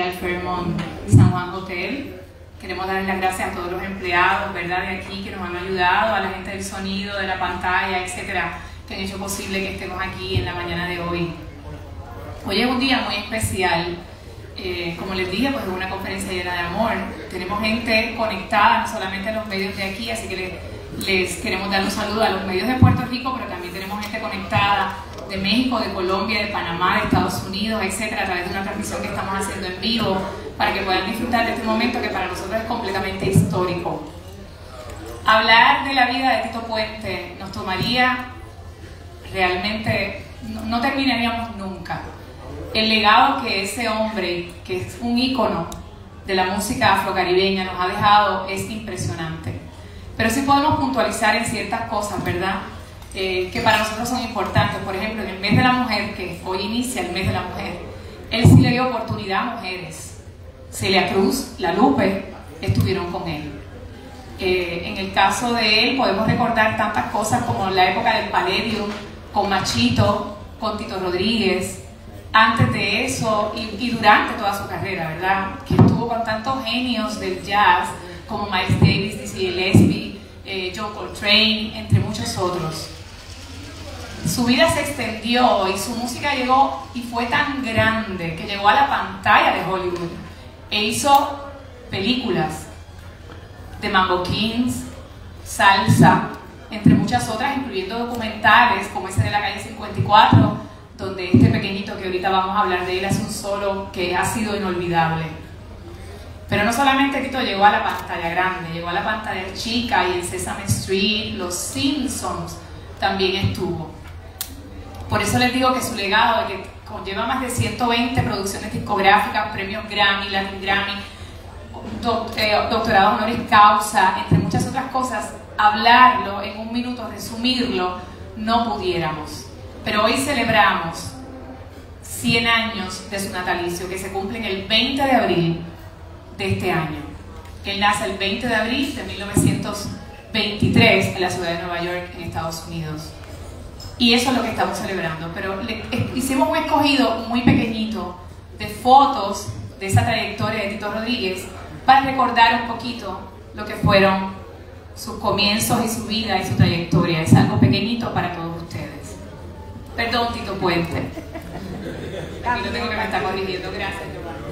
al Fairmont San Juan Hotel. Queremos darles las gracias a todos los empleados, ¿verdad? De aquí que nos han ayudado, a la gente del sonido, de la pantalla, etcétera, que han hecho posible que estemos aquí en la mañana de hoy. Hoy es un día muy especial. Eh, como les dije, pues es una conferencia llena de amor. Tenemos gente conectada, no solamente a los medios de aquí, así que les, les queremos dar un saludo a los medios de Puerto Rico, pero también tenemos gente conectada de México, de Colombia, de Panamá, de Estados Unidos, etcétera, a través de una transmisión que estamos haciendo en vivo para que puedan disfrutar de este momento que para nosotros es completamente histórico. Hablar de la vida de Tito Puente nos tomaría realmente, no, no terminaríamos nunca. El legado que ese hombre, que es un ícono de la música afrocaribeña, nos ha dejado es impresionante. Pero sí podemos puntualizar en ciertas cosas, ¿verdad? Eh, que para nosotros son importantes. Por ejemplo, en el mes de la mujer, que hoy inicia el mes de la mujer, él sí le dio oportunidad a mujeres. Celia Cruz, La Lupe, estuvieron con él. Eh, en el caso de él podemos recordar tantas cosas como la época del Palladium, con Machito, con Tito Rodríguez, antes de eso y, y, durante toda su carrera, ¿verdad? Que estuvo con tantos genios del jazz como Miles Davis, Dizzy Gillespie, eh, John Coltrane, entre muchos otros su vida se extendió y su música llegó y fue tan grande que llegó a la pantalla de Hollywood e hizo películas de Mambo Kings, salsa, entre muchas otras, incluyendo documentales como ese de la calle 54, donde este pequeñito que ahorita vamos a hablar de él hace un solo que ha sido inolvidable. Pero no solamente Tito llegó a la pantalla grande, llegó a la pantalla chica y en Sesame Street, Los Simpsons también estuvo. Por eso les digo que su legado, que conlleva más de 120 producciones discográficas, premios Grammy, Latin Grammy, eh, doctorado honoris causa, entre muchas otras cosas, hablarlo en un minuto, resumirlo, no pudiéramos. Pero hoy celebramos 100 años de su natalicio, que se cumplen el 20 de abril de este año. Él nace el 20 de abril de 1923 en la ciudad de Nueva York, en Estados Unidos. Y eso es lo que estamos celebrando. Pero le, hicimos un escogido muy pequeñito de fotos de esa trayectoria de Tito Rodríguez para recordar un poquito lo que fueron sus comienzos y su vida y su trayectoria. Es algo pequeñito para todos ustedes. Perdón, Tito Puente. Aquí lo tengo que me está corrigiendo. Gracias, Giovanni.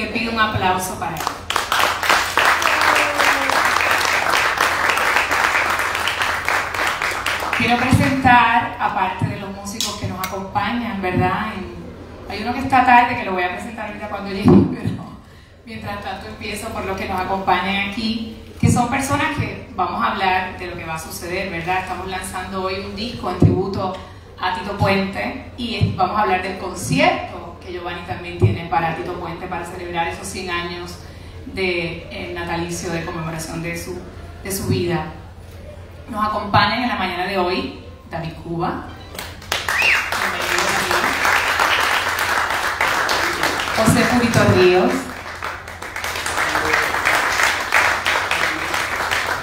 Que pido un aplauso para él. Quiero presentar, aparte de los músicos que nos acompañan, ¿verdad? hay uno que está tarde, que lo voy a presentar ahorita cuando llegue, pero mientras tanto empiezo por los que nos acompañan aquí, que son personas que vamos a hablar de lo que va a suceder, ¿verdad? Estamos lanzando hoy un disco en tributo a Tito Puente y vamos a hablar del concierto Giovanni también tiene para Tito Puente para celebrar esos 100 años de eh, natalicio, de conmemoración de su, de su vida. Nos acompañan en la mañana de hoy David Cuba. José Purito Ríos.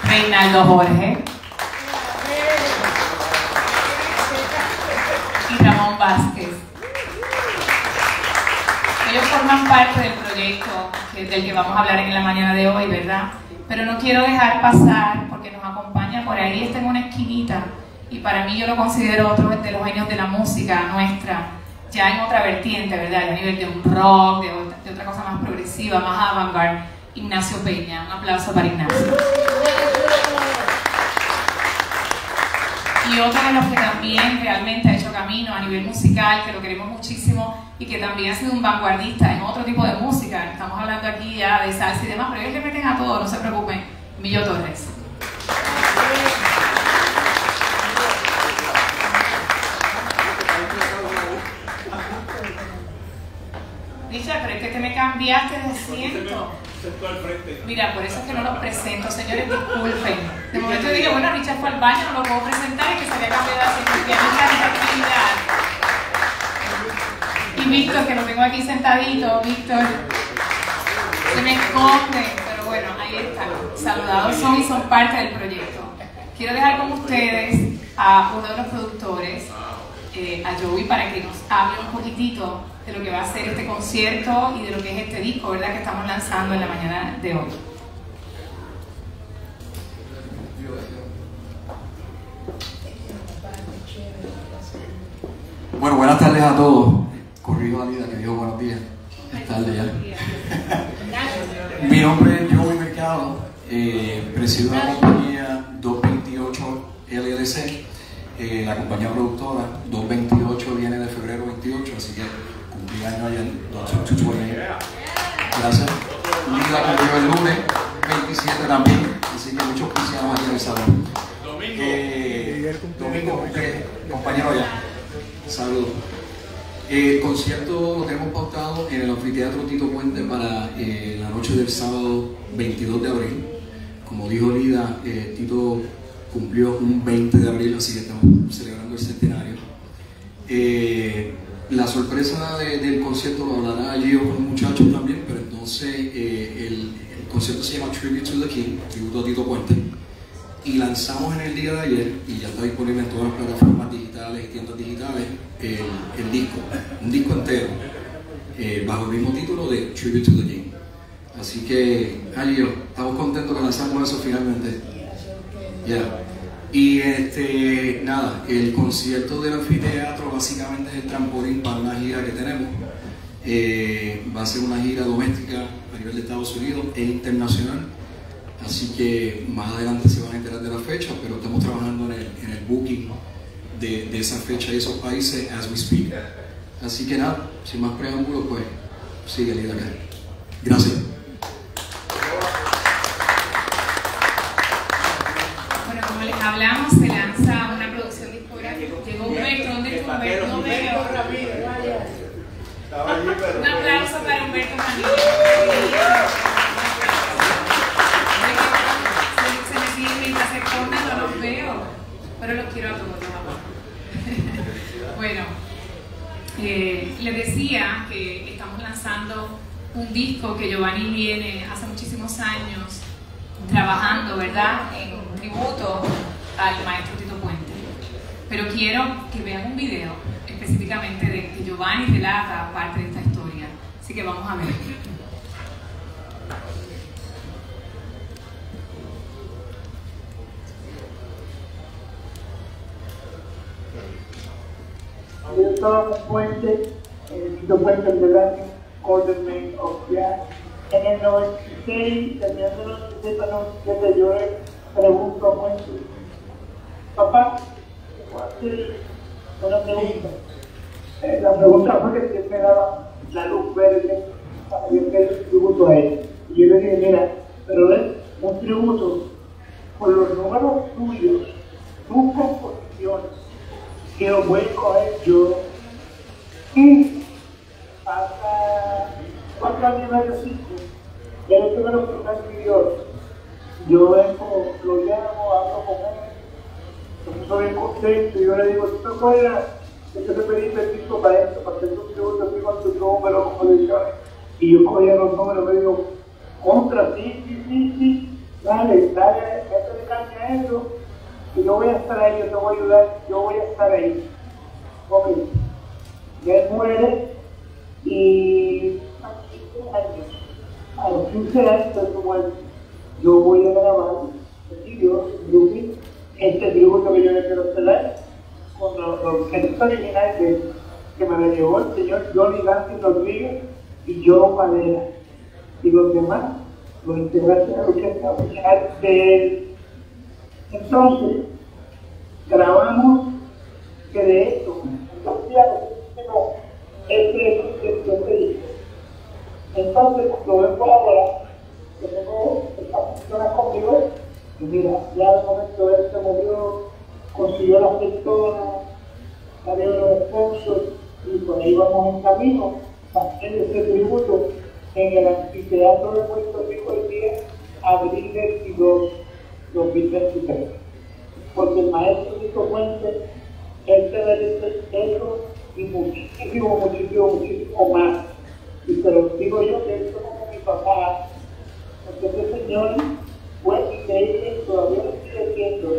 Reinaldo Jorge. Forman parte del proyecto del que vamos a hablar en la mañana de hoy, ¿verdad? Pero no quiero dejar pasar, porque nos acompaña por ahí, está en una esquinita, y para mí yo lo considero otro de los genios de la música nuestra, ya en otra vertiente, ¿verdad? A nivel de un rock, de otra, de otra cosa más progresiva, más avant-garde, Ignacio Peña. Un aplauso para Ignacio. Y otro de los que también realmente ha hecho camino a nivel musical, que lo queremos muchísimo y que también ha sido un vanguardista en otro tipo de música. Estamos hablando aquí ya de salsa y demás, pero ellos le meten a todo, no se preocupen. Millo Torres. Richard, pero es que te me cambiaste de asiento. Mira, por eso es que no los presento, señores, disculpen. De momento yo dije, bueno, Richard fue al baño, no lo puedo presentar y que se había cambiado de asiento. Víctor, que lo tengo aquí sentadito, Víctor, se me esconde, pero bueno, ahí están. Saludados son y son parte del proyecto. Quiero dejar con ustedes a uno de los productores, eh, a Joey, para que nos hable un poquitito de lo que va a ser este concierto y de lo que es este disco, ¿verdad? Que estamos lanzando en la mañana de hoy. Bueno, buenas tardes a todos. Corrijo a Lida que dijo buenos días. Es tarde ya. Mi nombre es Joey Mercado, eh, presido la compañía 228 LLC, eh, la compañía productora 228 viene de febrero 28, así que cumplí año ayer, 228. Gracias. Lida cumplió el lunes 27 también, así que muchos cristianos aquí en el salón. Eh, domingo, compañero ya. Saludos. El concierto lo tenemos pautado en el anfiteatro Tito Puente para eh, la noche del sábado 22 de abril. Como dijo Lida, eh, Tito cumplió un 20 de abril, así que estamos celebrando el centenario. Eh, la sorpresa de- del concierto lo hablará Gio con los muchachos también, pero entonces eh, el, el concierto se llama Tribute to the King, tributo a Tito Puente y lanzamos en el día de ayer, y ya está disponible en todas las plataformas digitales y tiendas digitales, el, disco, un disco entero, eh, bajo el mismo título de Tribute to the King. Así que, Alio, estamos contentos que lanzamos eso finalmente. Y este, nada, el concierto del anfiteatro básicamente es el trampolín para una gira que tenemos. Eh, va a ser una gira doméstica a nivel de Estados Unidos e internacional. Así que más adelante se van a enterar de la fecha, pero estamos trabajando en el, en el booking de, de esa fecha y esos países as we speak. Así que nada, sin más preámbulos, pues sigue acá. Gracias. Bueno, como les hablamos, se lanza una producción discográfica. Llegó Humberto, ¿dónde está Humberto? No veo. Un aplauso para Humberto Ramírez. Se, se me siguen mientras se cortan, no los veo. Pero los quiero a todos, los amo. Bueno, eh, les decía que estamos lanzando disco que Giovanni viene hace muchísimos años trabajando, ¿verdad?, en tributo al maestro Tito Puente. Pero quiero que vean un video específicamente de que Giovanni relata parte de esta historia. Así que vamos a ver. Yo en Puente, en el Tito Puente del año Jazz. En el 96, terminando el 97, 97, yo le pregunto a papá, ¿te puedo hacer una pregunta? Eh, la pregunta fue que si él me daba la luz verde para yo hacer el tributo a él. Y yo le dije, mira, pero es un tributo por los números tuyos, tus composiciones, que lo voy a coger yo y hasta cuatro años y medio cinco ya el primero que me escribió yo vengo, lo llamo, hablo con él puso bien contento y yo le digo, ¿tú te acuerdas que te pedí permiso para esto, para hacer tu tributo así con tu número, composiciones? Y yo cogía los números y me digo, contra, sí, sí, sí, sí, dale, dale, métele caña a eso que yo voy a estar ahí, yo te voy a ayudar, yo voy a estar ahí. Ok. Y él muere y a 15 años, a los 15 años su muerte, yo voy a video, Yuki, este tributo que yo le quiero hacer con los, los original que, que me lo llevó el señor Johnny Lancy Rodríguez y Joe Madera. Y los demás, los integrantes de la orquesta original de él. Entonces, grabamos que de entonces, este, este, este, entonces, lo vengo ahora, que tengo estas personas conmigo, y mira, ya de momento él se movió, consiguió la persona, salió los sponsors, y por ahí vamos en camino hacer ese tributo en el anfiteatro de Puerto Rico el día abril 22, 2023. Porque el maestro Nico Fuentes, él se merece eso y muchísimo, muchísimo, muchísimo más. Y se lo digo yo que esto como mi papá, porque ese señor fue increíble, todavía lo sigue siendo.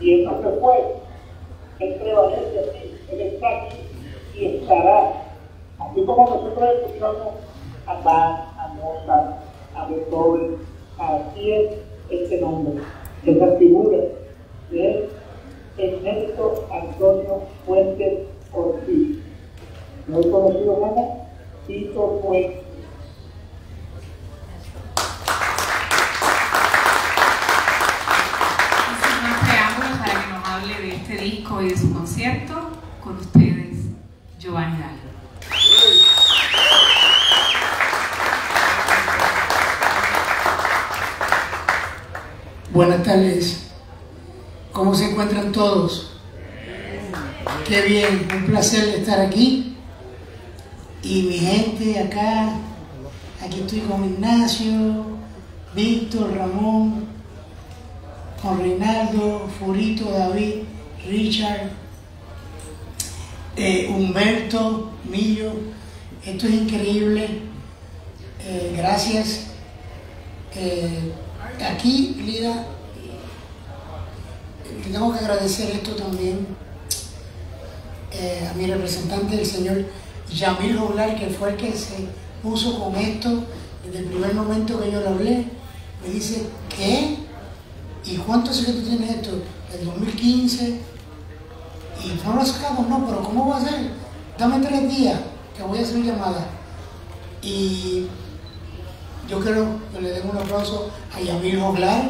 Y él no se fue. Él prevalece aquí, él está aquí y estará. Así como nosotros escuchamos a Bach, a Mozart, a Beethoven, así es este nombre, esa figura de Ernesto Antonio Fuentes Ortiz. No he conocido como Tito Fuentes. para que nos hable de este disco y de su concierto, con ustedes, Giovanni Dalio. Buenas tardes. ¿Cómo se encuentran todos? Qué bien, un placer estar aquí. Y mi gente acá, aquí estoy con Ignacio, Víctor, Ramón, con Reinaldo, Furito, David, Richard, eh, Humberto, Millo. Esto es increíble. Eh, gracias. Eh, aquí, Lida, tengo que agradecer esto también a mi representante, el señor Yamil Joglar, que fue el que se puso con esto desde el primer momento que yo le hablé. Me dice, ¿qué? ¿Y cuánto hace que tú tienes esto? El 2015. Y no lo sacamos, no, pero ¿cómo va a ser? Dame tres días que voy a hacer llamada. Y yo quiero que le den un aplauso a Yamil Joglar.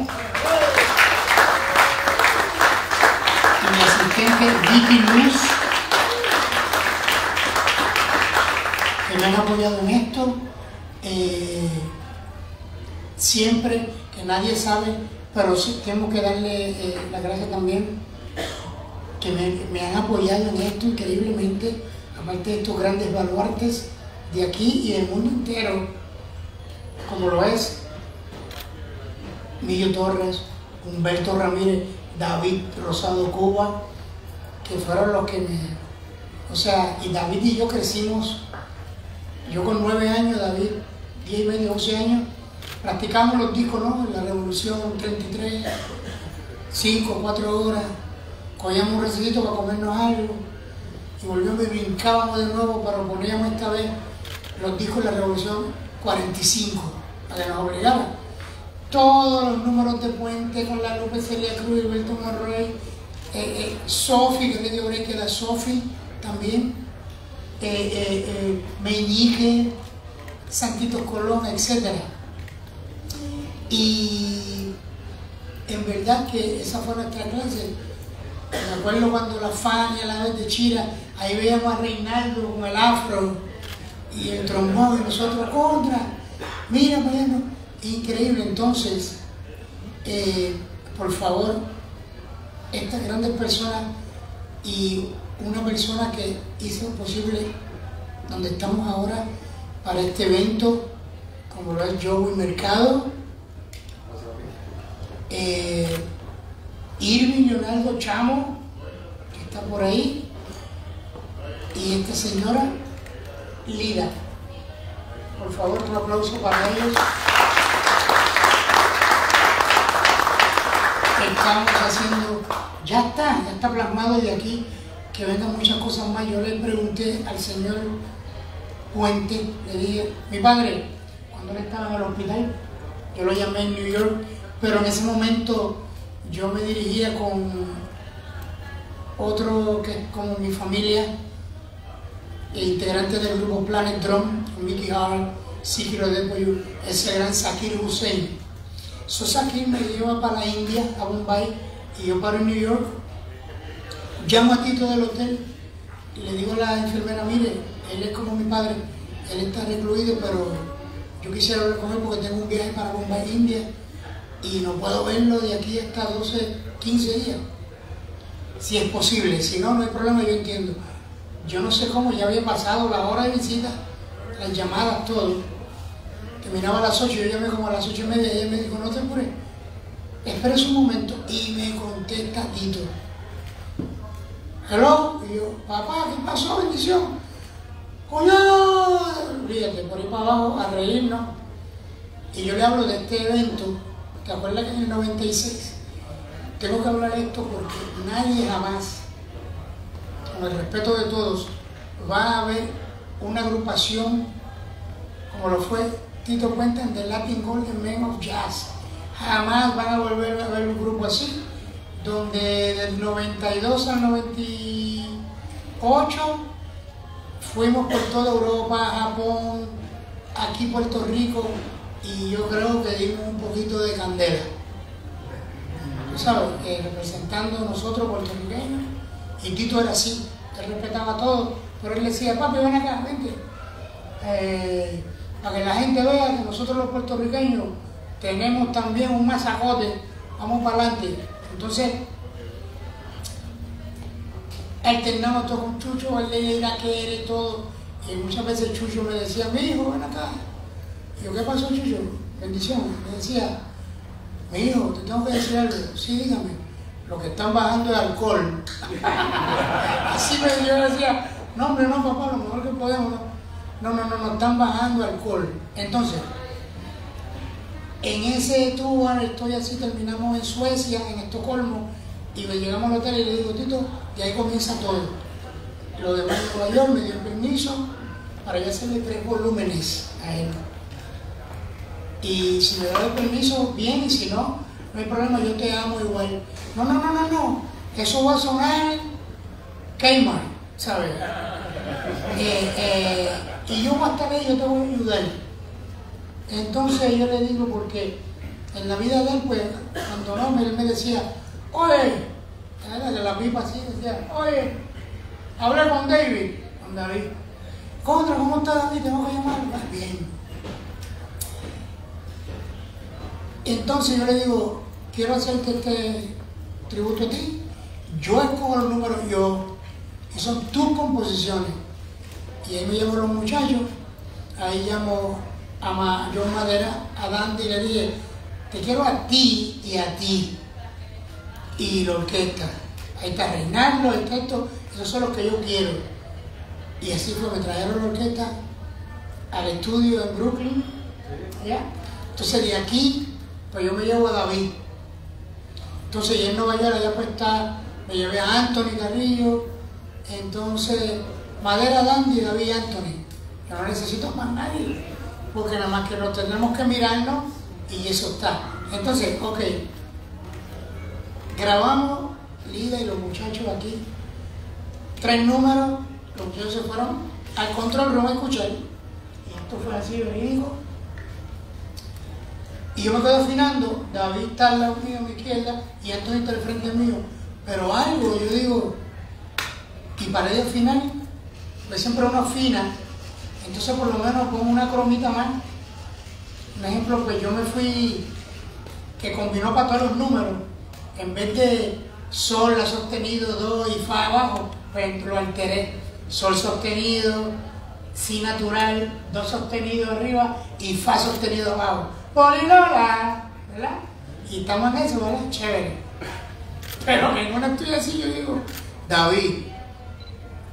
Y mi asistente Vicky Luz. Apoyado en esto. Eh, siempre que nadie sabe, pero sí tengo que darle eh, la gracia también que me, me, han apoyado en esto increíblemente, aparte de estos grandes baluartes de aquí y del mundo entero, como lo es Millo Torres, Humberto Ramírez, David Rosado Cuba, que fueron los que me... O sea, y David y yo crecimos, yo con nueve años, David, diez y medio, once años, practicamos los discos, ¿no? La Revolución 33, 5, 4 horas, cogíamos un recetito para comernos algo y volvíamos y brincábamos de nuevo, pero poníamos esta vez los discos de la Revolución 45, para que nos obligaran. Todos los números de Puente con la López Celia Cruz, Alberto Monroy, eh, eh, Sofi, que le dio que era Sofi también, eh, eh, Meñique, Santitos Colón, etcétera. Y en verdad que esa fue nuestra clase. Me acuerdo cuando la Fania, la vez de Chira, ahí veíamos a Reinaldo con el afro y el trombón y nosotros contra. Mira, bueno, increíble. Entonces, eh, por favor, estas grandes personas y una persona que hizo posible donde estamos ahora para este evento, como lo es Joey Mercado, eh, Irving Leonardo Chamo, que está por ahí, y esta señora Lida. Por favor, un aplauso para ellos. Estamos haciendo, ya está, ya está plasmado de aquí que vengan muchas cosas más. Yo le pregunté al señor Puente, le dije, mi padre, cuando él estaba en el hospital, yo lo llamé en New York, pero en ese momento yo me dirigía con otro que es como mi familia, integrante del grupo Planet Drum, Mickey Hart, Siki Rodepoyu, ese gran Sakir Hussein. So Sakir me lleva para la India, a Bombay, y yo paro en New York, llamo a Tito del hotel y le digo a la enfermera, mire, él es como mi padre, él está recluido, pero yo quisiera hablar con porque tengo un viaje para Bombay, India, y no puedo verlo de aquí hasta 12, 15 días. Si es posible, si no, no hay problema, yo entiendo. Yo no sé cómo, ya había pasado la hora de visita, las llamadas, todo. Terminaba a las 8, yo llamé como a las 8 y media y ella me dijo, no te apures, espera un momento. Y me contesta Tito. Hello, y yo, papá, ¿qué pasó? Bendición. Coño, fíjate, por ahí para abajo a reírnos. Y yo le hablo de este evento, ¿te acuerdas que en el 96? Tengo que hablar esto porque nadie jamás, con el respeto de todos, va a haber una agrupación como lo fue Tito Cuenta en The Latin Golden Men of Jazz. Jamás van a volver a ver un grupo así, donde del 92 al 98 fuimos por toda Europa, Japón, aquí Puerto Rico, y yo creo que dimos un poquito de candela. Tú sabes, eh, representando a nosotros puertorriqueños, y Tito era así, él respetaba a todos, pero él decía, papi, ven acá, vente. Eh, para que la gente vea que nosotros los puertorriqueños tenemos también un masacote, vamos para adelante. Entonces, alternamos todo con Chucho, él le era que y todo, y muchas veces Chucho me decía, mi hijo, ven acá. Y yo, ¿qué pasó, Chucho? Bendición. Me decía, mi hijo, te tengo que decir algo. Sí, dígame. Lo que están bajando es alcohol. Así me yo decía, no, hombre, no, papá, lo mejor que podemos. No, no, no, no, están bajando alcohol. Entonces, en ese tour, estoy así, terminamos en Suecia, en Estocolmo, y me llegamos al hotel y le digo, Tito, y ahí comienza todo. Lo de Nueva York me dio el permiso para yo hacerle tres volúmenes a él. Y si me da el permiso, bien, y si no, no hay problema, yo te amo igual. No, no, no, no, no. Eso va a sonar Kmart, ¿sabes? Eh, eh, y yo estar ahí, yo te voy a ayudar. Entonces yo le digo, porque en la vida de él, pues, cuando no, él me decía, oye, de la pipa así, decía, oye, habla con David, con David. Contra, ¿cómo está David? Tengo que llamar. Bien. Entonces yo le digo, quiero hacerte este tributo a ti. Yo escojo los números, yo, y son tus composiciones. Y ahí me llamo los muchachos, ahí llamo a John Madera, a Dandy le dije, te quiero a ti y a ti. Y la orquesta. Ahí está Reinaldo, texto, esos son los que yo quiero. Y así fue, me trajeron la orquesta al estudio en Brooklyn. ¿ya? Entonces de aquí pues yo me llevo a David. Entonces, y en Nueva York allá pues está, me llevé a Anthony Carrillo, entonces, Madera Dandy David Anthony. Yo no necesito más nadie, porque nada más que nos tendremos que mirarnos y eso está. Entonces, ok, grabamos Lida y los muchachos aquí, tres números, los muchachos se fueron al control room a escuchar, y esto fue así verídico. Y yo me quedo afinando, David está al lado mío a mi izquierda y Antonio está al frente mío. Pero algo, yo digo, y para de afinar, pues siempre uno afina, entonces por lo menos pongo una cromita más. Un ejemplo, pues yo me fui, que combinó para todos los números, en vez de sol, la sostenido, do y fa abajo, pues lo alteré. Sol sostenido, si natural, do sostenido arriba y fa sostenido abajo. Polinola, ¿verdad? Y estamos en eso, ¿verdad? Chévere. Pero en una estoy así, yo digo, David,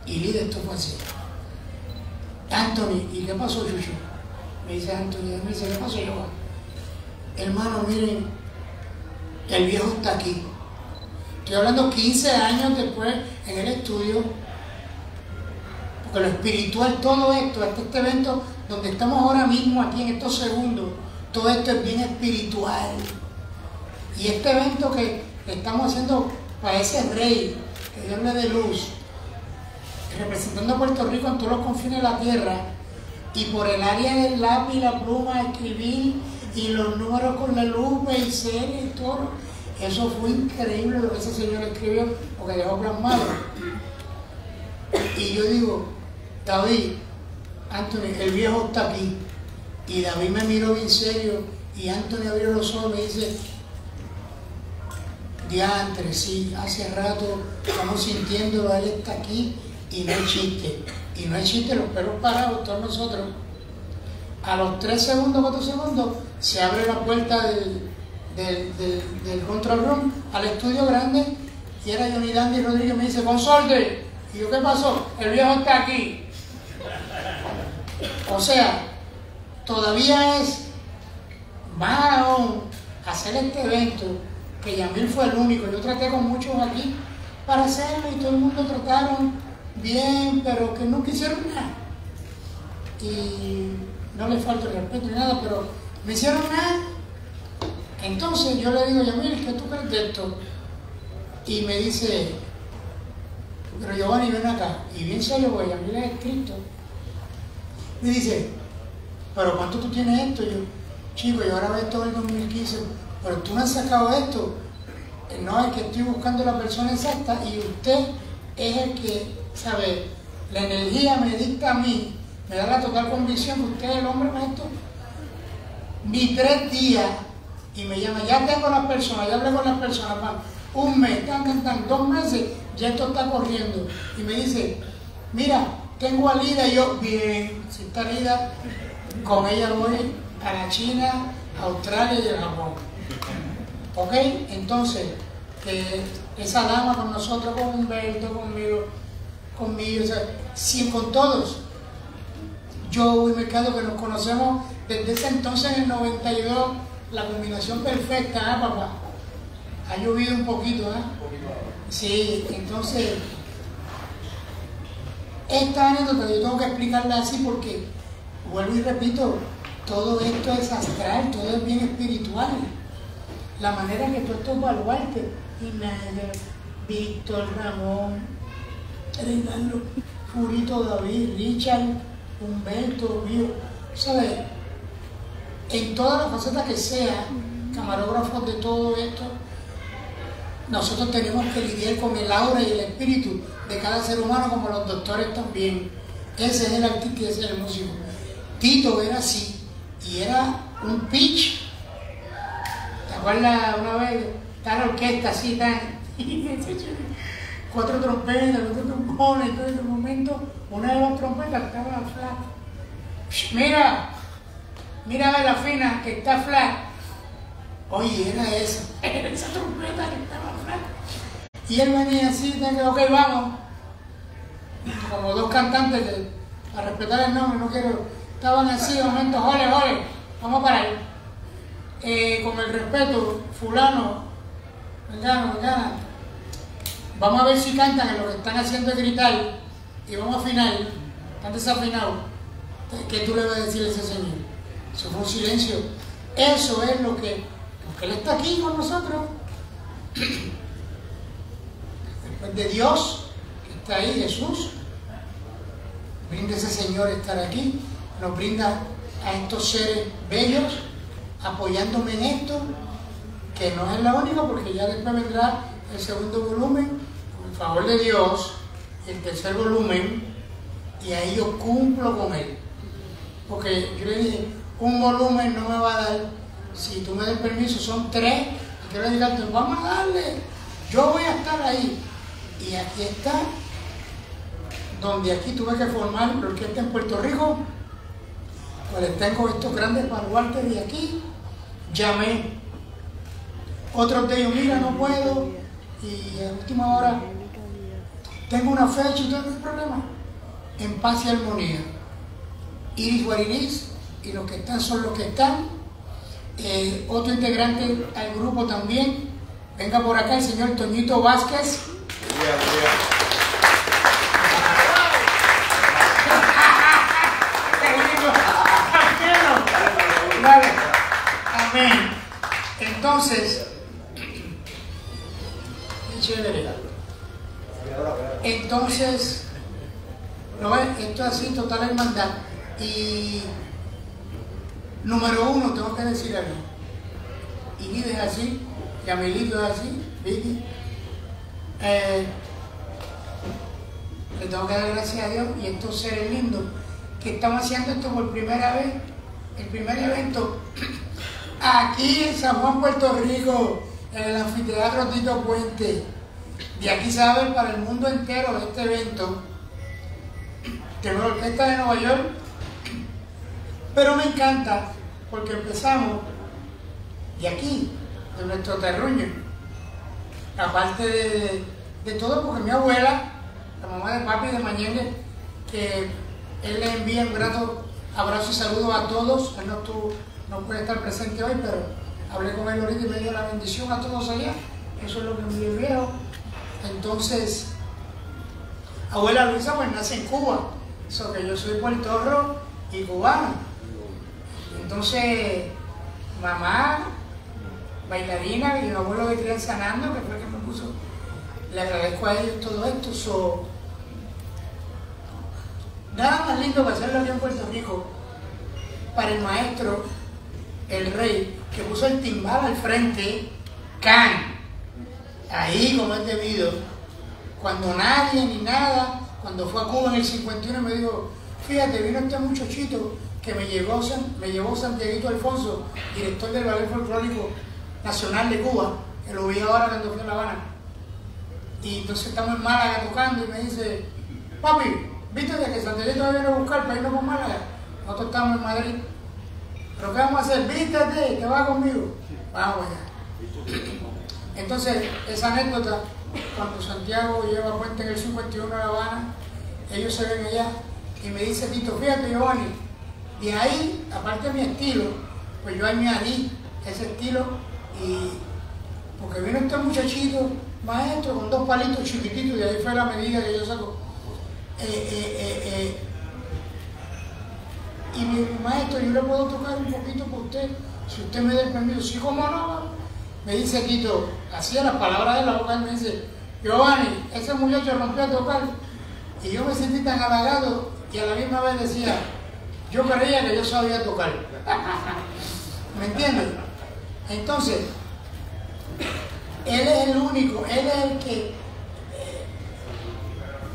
y líder, esto fue así. Anthony, ¿y qué pasó, Chucho? Me dice Anthony, me dice, ¿qué pasó, yo? Hermano, miren, el viejo está aquí. Estoy hablando 15 años después en el estudio, porque lo espiritual, todo esto, este, este evento donde estamos ahora mismo, aquí en estos segundos, todo esto es bien espiritual. Y este evento que, estamos haciendo para ese rey, que Dios le luz, representando a Puerto Rico en todos los confines de la tierra, y por el área del lápiz, la pluma, escribir, y los números con la lupa y serie y todo. Eso fue increíble lo que ese señor escribió, porque dejó plasmado. Y yo digo, David, Anthony, el viejo está aquí. Y David me miró bien serio y Anthony abrió los ojos y me dice, diantre, sí, hace rato estamos sintiéndolo, él está aquí y no chiste. Y no chiste, los pelos parados, todos nosotros. A los tres segundos, cuatro segundos, se abre la puerta del, del, control room al estudio grande y era Johnny Dandy Rodríguez me dice, consorte. Y yo, ¿qué pasó? El viejo está aquí. O sea, todavía es más aún hacer este evento, que Yamil fue el único, yo traté con muchos aquí para hacerlo y todo el mundo trataron bien, pero que no quisieron nada. Y no le falta respeto ni nada, pero no hicieron nada. Entonces yo le digo, Yamil, ¿qué tú crees de esto? Y me dice, pero Giovanni, ven acá. Y bien serio, porque Yamil es escrito. Me dice, pero ¿cuánto tú tienes esto? yo, chico, yo ahora veo todo el 2015, pero tú no has sacado esto. No, es que estoy buscando la persona exacta y usted es el que, ¿sabe? La energía me dicta a mí, me da la total convicción que usted es el hombre maestro. Ni tres días y me llama, ya tengo las personas, ya hablé con las personas, un mes, tan, tan, dos meses, ya esto está corriendo. Y me dice, mira, tengo a Lida y yo, bien, si está Lida, con ella voy a la China, Australia y el Japón. ¿Ok? Entonces, esa dama con nosotros, con Humberto, conmigo, conmigo, o sea, con todos. Yo y Mercado que nos conocemos desde ese entonces, en el 92, la combinación perfecta, ¿eh, papá? Ha llovido un poquito, ¿eh? Sí, entonces, esta anécdota yo tengo que explicarla así porque, vuelvo y repito, todo esto es astral, todo es bien espiritual. La manera que tú esto baluarte, Imelda, Víctor, Ramón, Reinaldo, Furito, David, Richard, Humberto, mío, ¿sabes? En todas las facetas que sea, camarógrafos de todo esto, nosotros tenemos que lidiar con el aura y el espíritu de cada ser humano, como los doctores también. Ese es el artista y ese es el músico. Tito era así, y era un pitch. ¿Te acuerdas una vez? Está la orquesta así, tan. cuatro trompetas, cuatro trombones, todo ese momento, una de las trompetas estaba flat. Mira, mira la fina que está flat. Oye, era esa, era esa trompeta que estaba flat. Y él venía así, ok, vamos. Como dos cantantes que, a respetar el nombre, no quiero estaban así, de momento, ole, ole, vamos a parar. Eh, con el respeto, fulano, vengano, vengana, vamos a ver si cantan, en lo que están haciendo es gritar, y vamos a afinar, están desafinados. ¿Qué tú le vas a decir a ese señor? Eso fue un silencio. Eso es lo que, porque Él está aquí con nosotros. Después de Dios, que está ahí, Jesús, brinda ese Señor estar aquí nos brinda a estos seres bellos, apoyándome en esto, que no es la única, porque ya después vendrá el segundo volumen, favor de Dios, el tercer volumen, y ahí yo cumplo con él. Porque yo le dije, un volumen no me va a dar, si tú me das permiso, son tres, y quiero decirte, vamos a darle, yo voy a estar ahí. Y aquí está, donde aquí tuve que formar la orquesta en Puerto Rico, pues tengo estos grandes baluartes de aquí, llamé. Otros de ellos, mira, no puedo, y a última hora tengo una fecha y todo el problema. En paz y armonía. Iris Guariris, y los que están son los que están. Eh, otro integrante al grupo también. Venga por acá el señor Toñito Vázquez. Amén. Entonces, entonces, ¿no ves? Esto es así, total hermandad. Y número uno, tengo que decir algo. Y es así, Yamilito es así, Vicky. Eh, le tengo que dar gracias a Dios y estos seres lindos que estamos haciendo esto por primera vez, el primer evento aquí en San Juan, Puerto Rico, en el anfiteatro Tito Puente. De aquí saben para el mundo entero este evento. Tengo la orquesta de Nueva York, pero me encanta porque empezamos de aquí, de nuestro terruño. Aparte de, todo, porque mi abuela la mamá de papi de Mañene, que él le envía un grato abrazo y saludo a todos. Él no, no puede estar presente hoy, pero hablé con él ahorita y me dio la bendición a todos allá. Eso es lo que me veo. Entonces, abuela Luisa pues nace en Cuba, eso que yo soy puertorro y cubano. Entonces, mamá, bailarina, y mi abuelo de crianza Nando, que fue el que me puso, le agradezco a ellos todo esto. Nada más lindo que hacerlo aquí en Puerto Rico para el maestro, el rey, que puso el timbal al frente, can, ahí como es debido, cuando nadie ni nada, cuando fue a Cuba en el 51 me dijo, fíjate, vino este muchachito que me llevó, me llevó Santiago Alfonso, director del Ballet Folclórico Nacional de Cuba, que lo vi ahora cuando fui a La Habana. Y entonces estamos en Málaga tocando y me dice, papi, ¿Viste que Santiago todavía viene a buscar para irnos con Málaga? Nosotros estamos en Madrid. ¿Pero qué vamos a hacer? Vístete, que va conmigo. Vamos allá. Entonces, esa anécdota, cuando Santiago lleva puente en el 51 de La Habana, ellos se ven allá y me dice Tito, fíjate Giovanni, y ahí, aparte de mi estilo, pues yo ahí me adí ese estilo y porque vino este muchachito maestro con dos palitos chiquititos y ahí fue la medida que yo saco. Eh, eh, eh, y mi maestro, yo le puedo tocar un poquito por usted, si usted me da el permiso, sí, como no, me dice Tito, hacía las palabras de la boca, me dice, Giovanni, ese muchacho rompió a tocar, y yo me sentí tan halagado, y a la misma vez decía, yo creía que yo sabía tocar. ¿Me entiendes? Entonces, él es el único, él es el que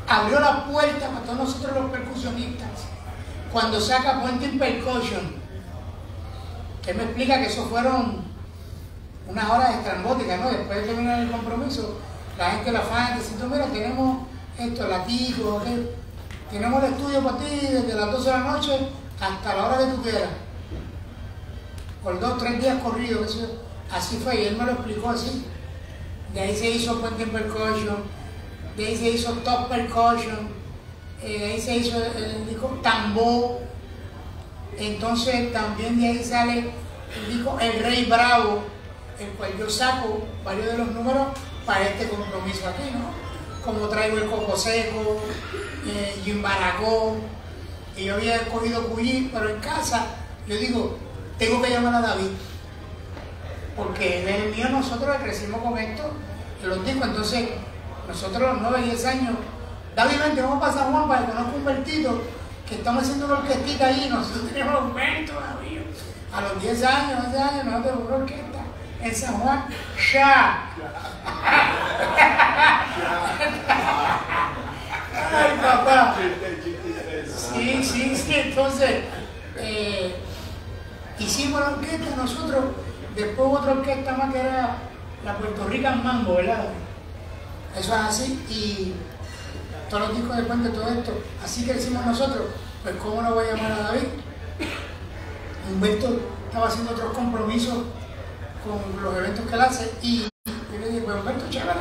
abrió la puerta para todos nosotros los percusionistas cuando saca Pointing Percussion, que me explica que eso fueron unas horas estrambóticas, ¿no? Después de terminar el compromiso, la gente la fan diciendo, mira, tenemos esto, latigo, tenemos el estudio para ti desde las 12 de la noche hasta la hora que tú quieras. Por dos, tres días corridos, así fue, y él me lo explicó así. De ahí se hizo Pointing Percussion, de ahí se hizo Top Percussion, eh, de ahí se hizo el, disco Tambor, entonces también de ahí sale el disco El Rey Bravo, el cual yo saco varios de los números para este compromiso aquí, ¿no? Como traigo el Coco Seco, eh, y yo había cogido Cuyí, pero en casa yo digo, tengo que llamar a David, porque en el mío nosotros crecimos con esto, los discos, entonces nosotros a los 9, 10 años, David, vente, vamos para San Juan para que conozca un que estamos haciendo una orquestita ahí, nosotros tenemos un todavía. A los 10 años, 11 años, nosotros una orquesta en San Juan, ya. Ay, papá. Sí, sí, sí, entonces eh, hicimos la orquesta nosotros, después otra orquesta más que era la Puerto Rican Mambo, ¿verdad? Eso es así y todos los discos de Puente, todo esto, así que decimos nosotros, pues cómo no voy a llamar a David. Humberto estaba haciendo otros compromisos con los eventos que él hace y yo le pues Humberto, chévere,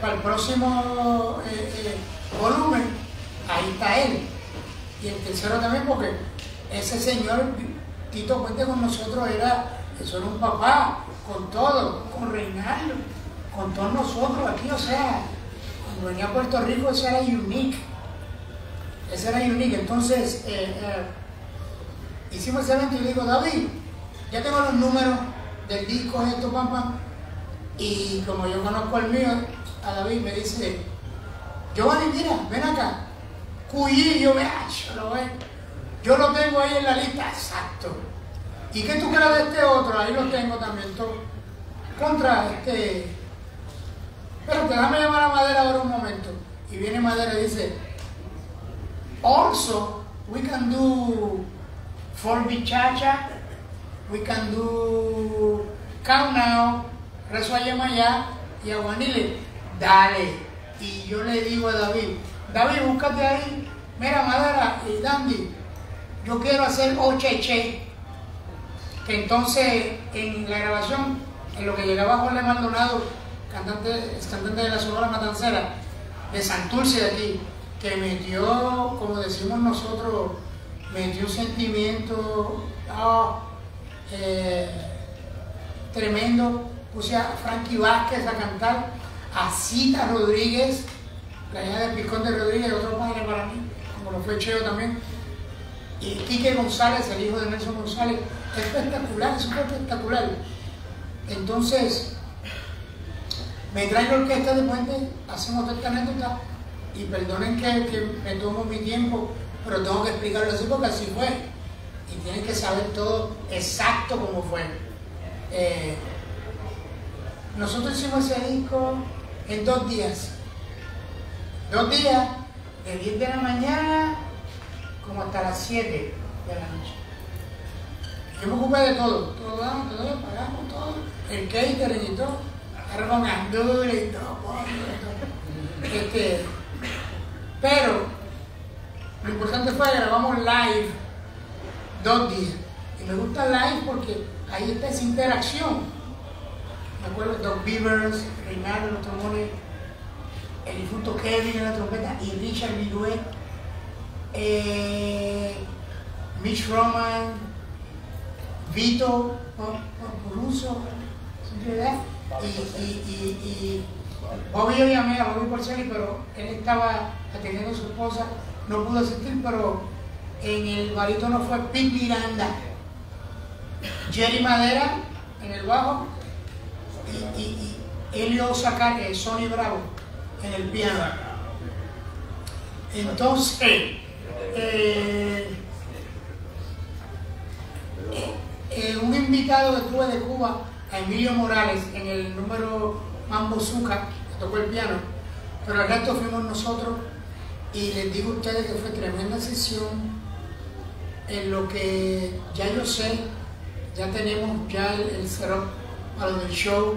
para el próximo eh, eh, volumen, ahí está él. Y el tercero también porque ese señor Tito Puente con nosotros era, eso era un papá, con todo, con Reinaldo con todos nosotros aquí, o sea, cuando venía a Puerto Rico eso era unique. Eso era unique. Entonces, eh, eh, hicimos ese evento y le digo, David, ya tengo los números del disco, esto, pam, pam. Y como yo conozco el mío, a David me dice, Giovanni, mira, ven acá. Cuyí, yo me yo lo veo. Yo lo tengo ahí en la lista, exacto. ¿Y qué tú crees de este otro? Ahí lo tengo también todo. Contra este. Pero déjame llamar a Madera ahora un momento. Y viene Madera y dice, also, we can do for bichacha, we can do count now, rezo a Yemayá y a Guanile. Dale. Y yo le digo a David, David, búscate ahí. Mira, Madera y Dandy, yo quiero hacer Ocheche. Que entonces en la grabación, en lo que llegaba Jorge Maldonado, cantante, cantante de la Sonora Matancera, de Santurce de aquí, que metió, como decimos nosotros, metió un sentimiento ah, eh, tremendo. Puse a Frankie Vázquez a cantar, a Cita Rodríguez, la hija de Picón de Rodríguez, otro padre para mí, como lo fue Cheo también. Y Quique González, el hijo de Nelson González, espectacular, eso espectacular. Entonces, me trae la orquesta de Puente, hacemos esta anécdota y perdonen que, que, me tomo mi tiempo, pero tengo que explicarlo así porque así fue. Y tienen que saber todo exacto cómo fue. Eh, nosotros hicimos ese disco en dos días. Dos días, de 10 de la mañana como hasta las 7 de la noche. Yo me ocupé de todo, todo, todo, pagamos todo, el catering y todo, ahora con y todo, Este, pero lo importante fue que grabamos live dos días. Y me gusta live porque ahí está esa interacción. Me acuerdo Doc Beavers, Reinaldo en los trombones, el difunto Kevin en la trompeta y Richard Viruet, eh, Mitch Roman, Vito Poruso, y, y, y, y Bobby yo a Bobby Porcelli, pero él estaba atendiendo a su esposa, no pudo asistir, pero en el barítono fue Pete Miranda, Jerry Madera en el bajo y, y, y Elio Zacate, Sonny Bravo en el piano. Entonces, eh, eh, un invitado que tuve de Cuba, Emilio Morales, en el número Mambo Zuca, que tocó el piano, pero el resto fuimos nosotros y les digo a ustedes que fue tremenda sesión en lo que ya yo sé, ya tenemos ya el, el para del show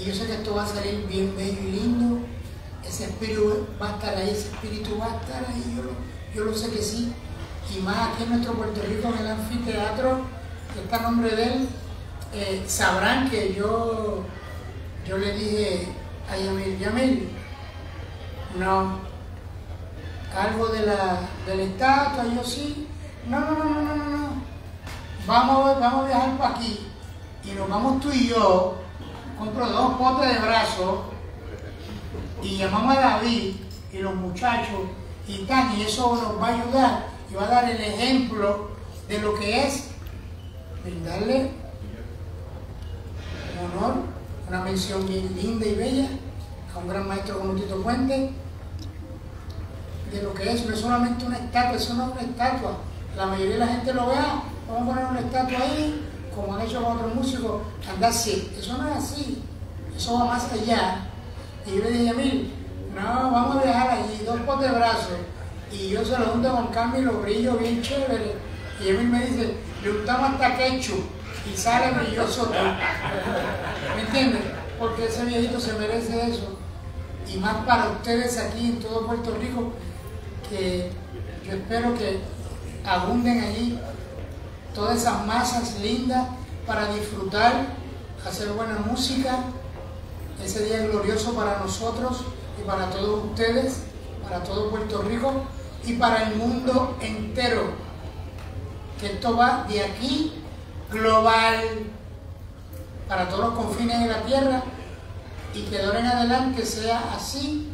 y yo sé que esto va a salir bien bello y lindo, ese espíritu va a estar ahí, ese espíritu va a estar ahí, yo lo, yo lo sé que sí, y más aquí en nuestro Puerto Rico, en el anfiteatro, que está a nombre de él, eh, sabrán que yo, yo le dije a Yamil, Yamil, no, algo de la, del estatua, yo sí, no, no, no, no, no, no, Vamos, vamos a viajar para aquí y nos vamos tú y yo, compro dos potes de brazos y llamamos a David y los muchachos y tal, y eso nos va a ayudar y va a dar el ejemplo de lo que es brindarle un honor, una mención bien linda y bella a un gran maestro como Tito Puente, de lo que es, no es solamente una estatua, eso no es una estatua. La mayoría de la gente lo vea, vamos a poner una estatua ahí, como han hecho con otros músicos, andar así. Eso no es así, eso va más allá. Y yo le dije a no, vamos a dejar allí dos potes de brazos. Y yo se lo junto con cambio y lo brillo bien chévere. Y él me dice, le untamos hasta ketchup y sale brilloso. ¿Me entiendes? Porque ese viejito se merece eso. Y más para ustedes aquí en todo Puerto Rico, que yo espero que abunden allí todas esas masas lindas para disfrutar, hacer buena música. Ese día glorioso para nosotros y para todos ustedes, para todo Puerto Rico y para el mundo entero. Que esto va de aquí global para todos los confines de la tierra y que de ahora en adelante sea así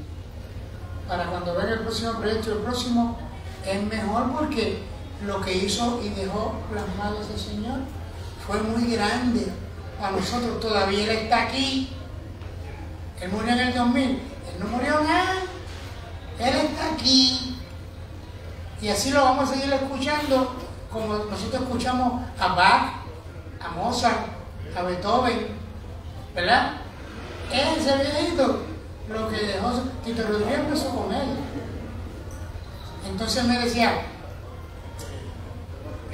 para cuando venga el próximo proyecto el próximo es mejor porque lo que hizo y dejó plasmado ese Señor fue muy grande a nosotros todavía él está aquí él murió en el 2000 él no murió nada Él está aquí. Y así lo vamos a seguir escuchando como nosotros escuchamos a Bach, a Mozart, a Beethoven, ¿verdad? Ese viejito, lo que dejó Tito Rodríguez empezó con él. Entonces me decía,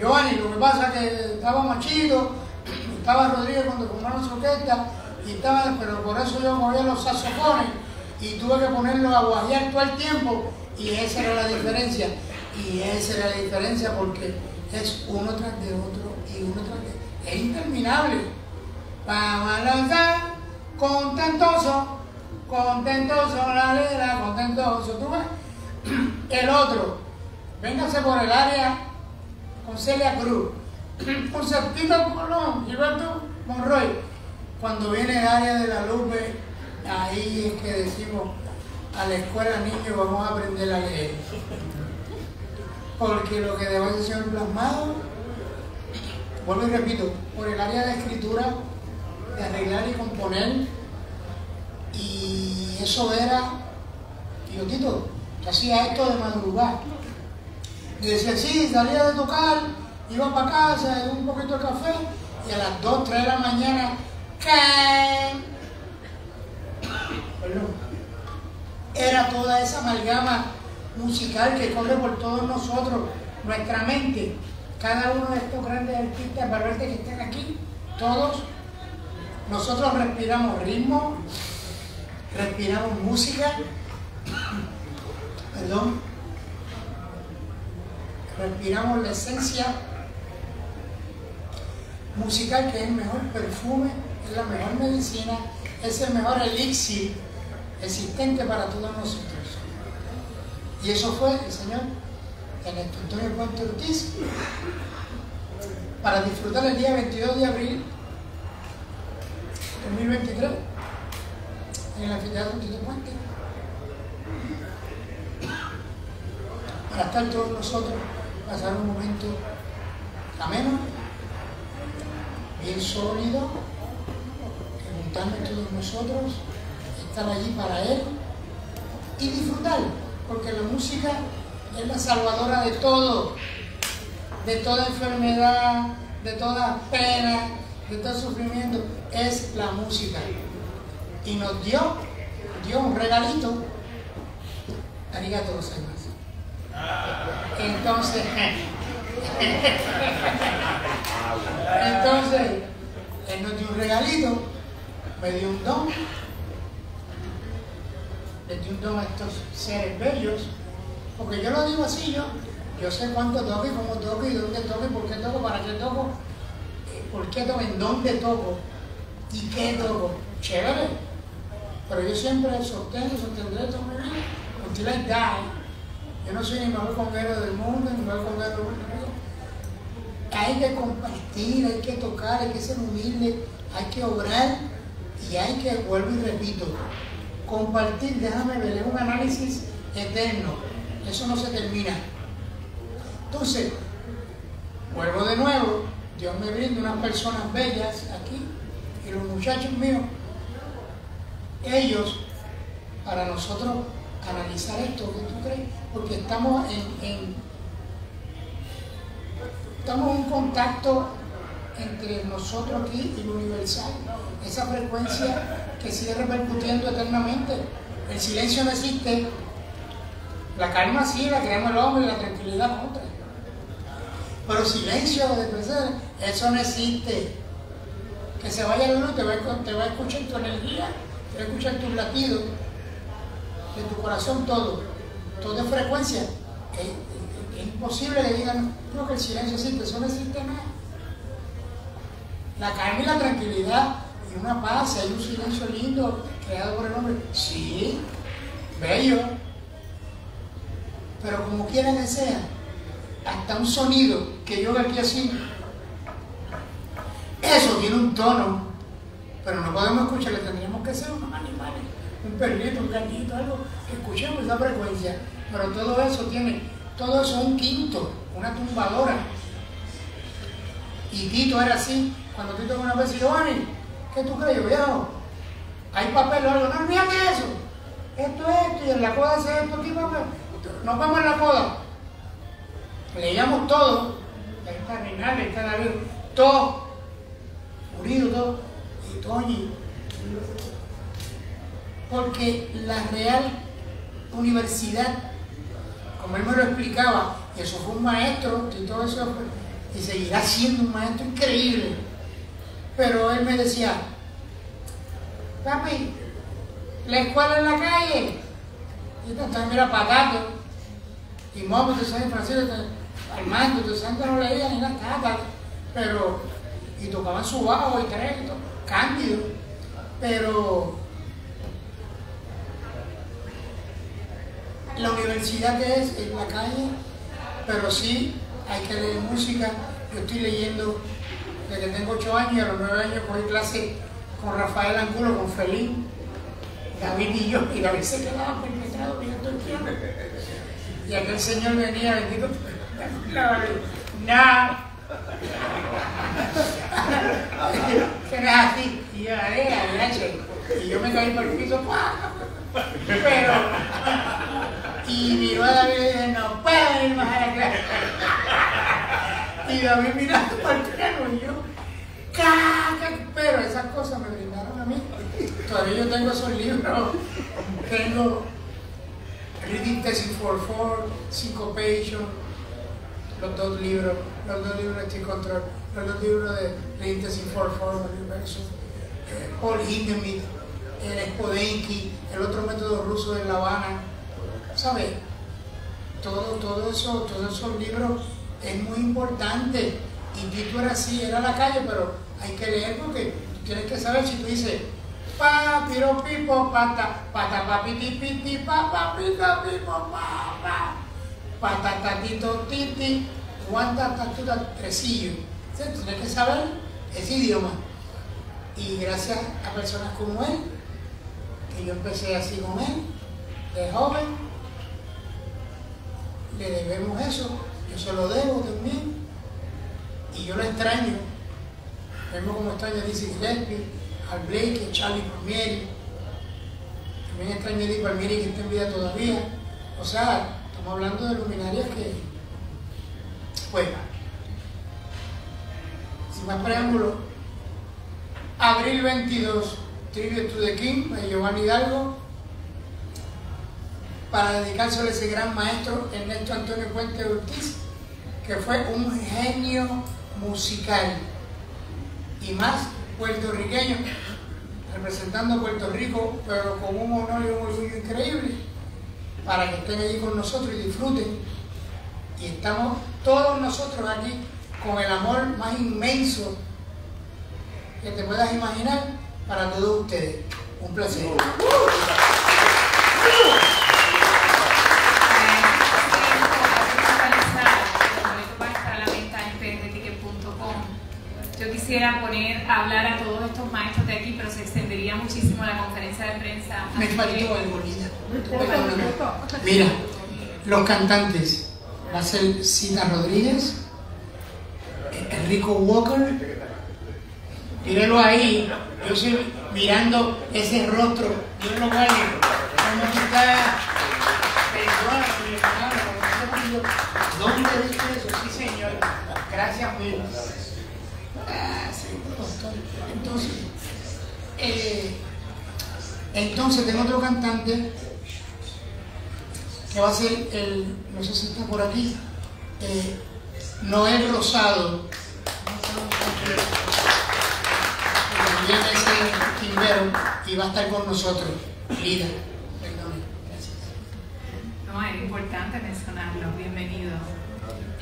Giovanni, lo que pasa es que estaba machito, estaba Rodríguez cuando compraron su orquesta, y estaba, pero por eso yo movía los saxofones y tuve que ponerlo a guajear todo el tiempo, y esa era la diferencia. Y esa era la diferencia porque es uno tras de otro y uno tras de Es interminable. Vamos a lanzar contentoso, contentoso, la lera, contentoso. ¿Tú ves? El otro, véngase por el área con Celia Cruz, con Septito Colón, Gilberto Monroy. Cuando viene el área de la Lupe, ahí es que decimos a la escuela niños vamos a aprender a leer porque lo que debe ser plasmado, vuelvo y repito, por el área de escritura, de arreglar y componer, y eso era, Tito, yo hacía esto de madrugada. Y decía, sí, salía de tocar, iba para casa, un poquito de café, y a las 2, 3 de la mañana. Era toda esa amalgama musical que corre por todos nosotros, nuestra mente. Cada uno de estos grandes artistas valores que están aquí, todos, nosotros respiramos ritmo, respiramos música, perdón, respiramos la esencia musical que es el mejor perfume, es la mejor medicina, es el mejor elixir existente para todos nosotros. Y eso fue el Señor el Antonio Puente Ortiz para disfrutar el día 22 de abril de 2023 en el anfiteatro Tito Puente para estar todos nosotros, pasar un momento ameno, bien sólido, juntarnos todos nosotros, estar allí para Él y disfrutar porque la música es la salvadora de todo, de toda enfermedad, de toda pena, de todo sufrimiento, es la música. Y nos dio, dio un regalito. Arigato gozaimasu. Entonces, entonces, él nos dio un regalito, me dio un don le un don a estos seres bellos, porque yo lo digo así, yo, yo sé cuánto toco y cómo toco y dónde toco y por qué toco, para qué toco, eh, por qué toco, en dónde toco y qué toco. Chévere, pero yo siempre sostengo, sostendré vida, until I die. Yo no soy ni mejor conguero del mundo, ni mejor conguero del mundo. Hay que compartir, hay que tocar, hay que ser humilde, hay que obrar y hay que, vuelvo y repito, compartir, déjame ver, es un análisis eterno. Eso no se termina. Entonces, vuelvo de nuevo, Dios me brinda unas personas bellas aquí y los muchachos míos, ellos, para nosotros analizar esto, ¿qué tú crees? Porque estamos en, en estamos en contacto entre nosotros aquí y lo universal. Esa frecuencia que sigue repercutiendo eternamente. El silencio no existe. La calma sí, la creamos el hombre la tranquilidad otra. Pero silencio de crecer, eso no existe. Que se vaya la luz, te te va a escuchar tu energía, te va a escuchar tu latido, de tu corazón todo. Todo es frecuencia. Es, imposible que digan, no, que el silencio existe, eso no existe nada. La calma y la tranquilidad y una paz, hay un silencio lindo creado por el hombre. Sí, bello. Pero como quiera que sea, hasta un sonido que yo aquí así, eso tiene un tono, pero no podemos escucharlo, tendríamos que unos animales, un perrito, un gatito, algo, que escuchemos esa frecuencia. Pero todo eso tiene, todo eso es un quinto, una tumbadora. Y Tito era así, cuando tú una vez, Giovanni, ¿qué tú crees, viejo? ¿Hay papel o algo? No, olvídate eso. esto es esto, y en la coda se esto, tipo, nos vamos en la coda. Leíamos todo, ahí está Reinaldo, ahí está David, todo, Murido, todo, y Toñi. Porque la Real Universidad, como él me lo explicaba, eso fue un maestro y todo eso, y seguirá siendo un maestro increíble. Pero él me decía, papi, la escuela en la calle, y entonces mira patato, y Momo de San Francisco, Armando, de Santa no leía ni nada, pero, y tocaban su bajo y crédito, cándido, pero la universidad es en la calle, pero sí hay que leer música. Yo estoy leyendo desde que tengo 8 años, a los 9 años cogí clase con Rafael Angulo, con Felín, David y yo, y David se quedaba perpetrado mirando el piano. Y aquel señor venía, bendito, nada. es así. Y yo, y yo me caí por el piso, pero y miró a David no puedo ir. Y David mirando para el piano y yo, caca, pero esas cosas me brindaron a mí. Todavía yo tengo esos libros, tengo Reading Testing for Four, Syncopation, los dos libros, los dos libros de Steve Control, los dos libros de Reading Testing for Four, Paul Hindemith, el Spodenki, el otro método ruso de La Habana, ¿sabes? Todo, todo eso, todos esos libros es muy importante. Y Tito era así, era la calle, pero hay que leer porque tienes que saber si tú dices pa piro pipo pata pata papiti piti pa pa pita pipo pa pa patatatito titi guanta tatuta tresillo. Tienes que saber ese idioma. Y gracias a personas como él, que yo empecé así con él, de joven, le debemos eso, yo se lo debo también, y yo lo extraño. Vemos como extraño a Dizzy Gillespie, al Blake, Charlie Palmieri, también extraño a Palmieri que está en vida todavía. O sea, estamos hablando de luminarias que, bueno, sin más preámbulo, abril 22, Tribute to the King, de Giovanni Hidalgo, para dedicárselo a ese gran maestro Ernesto Antonio Puente Ortiz, que fue un genio musical y más puertorriqueño, representando a Puerto Rico, pero con un honor y un orgullo increíble, para que estén allí con nosotros y disfruten. Y estamos todos nosotros aquí con el amor más inmenso que te puedas imaginar para todos ustedes. Un placer. Quisiera poner a hablar a todos estos maestros de aquí, pero se extendería muchísimo la conferencia de prensa. Me faltó algo, Lina. Mira, los cantantes. Va a ser Cita Rodríguez, Enrico Walker, mírelo ahí, yo estoy mirando ese rostro, yo no vale, como está, ¿dónde viste eso? Sí, señor, gracias, Entonces, eh, entonces tengo otro cantante que va a ser el, no sé si está por aquí, eh, Noel Rosado. También es timbero y va a estar con nosotros. Lida, perdón, gracias. No, es importante mencionarlo, bienvenido.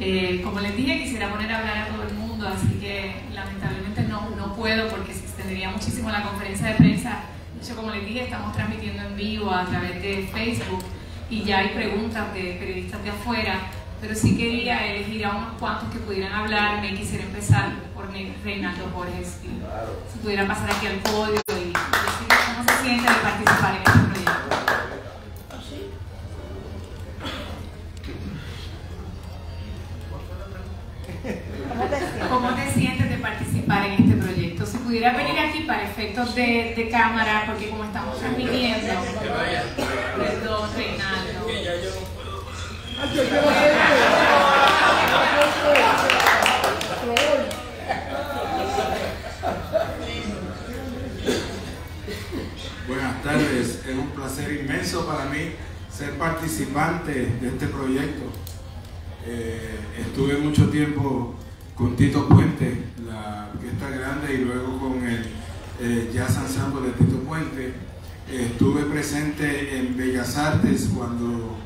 Eh, como les dije, quisiera poner a hablar a todo el mundo, así que lamentablemente no, no puedo porque se extendería muchísimo la conferencia de prensa. De hecho, como les dije, estamos transmitiendo en vivo a través de Facebook y ya hay preguntas de periodistas de afuera, pero sí quería elegir a unos cuantos que pudieran hablar. Me quisiera empezar por Reinaldo Borges, si, pudiera pasar aquí al podio y decir cómo se siente de participar en pudiera venir aquí para efectos de, cámara, porque como estamos transmitiendo. Buenas tardes, es un placer inmenso para mí ser participante de este proyecto. Eh, estuve mucho tiempo con Tito Puente, orquesta grande, y luego con el eh, Jazz Ensemble de Tito Puente. estuve presente en Bellas Artes cuando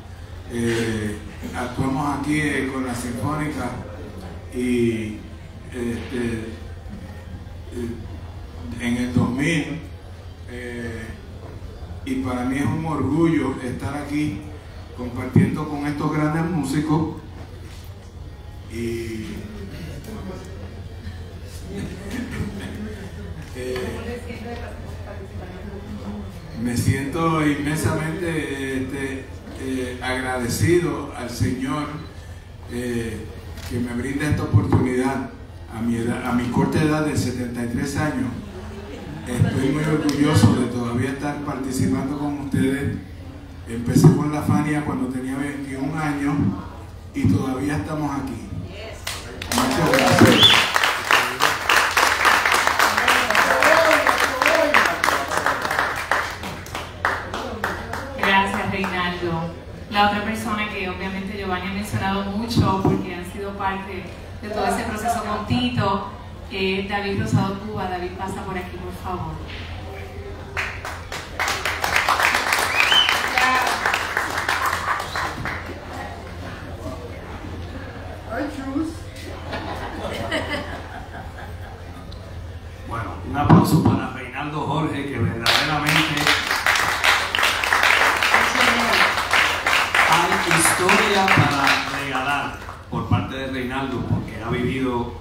eh, actuamos aquí con la Sinfónica y este, en el 2000 y para mí es un orgullo estar aquí compartiendo con estos grandes músicos y eh, me siento inmensamente este, eh, agradecido al Señor eh, que me brinda esta oportunidad a mi, edad, a mi corta edad de 73 años Estoy muy orgulloso de todavía estar participando con ustedes. Empecé con la Fania cuando tenía 21 años y todavía estamos aquí. Muchas gracias. La otra persona que obviamente Giovanni ha mencionado mucho porque han sido parte de todo ese proceso con Tito eh, David Rosado Cuba. David, pasa por aquí, por favor. Ha vivido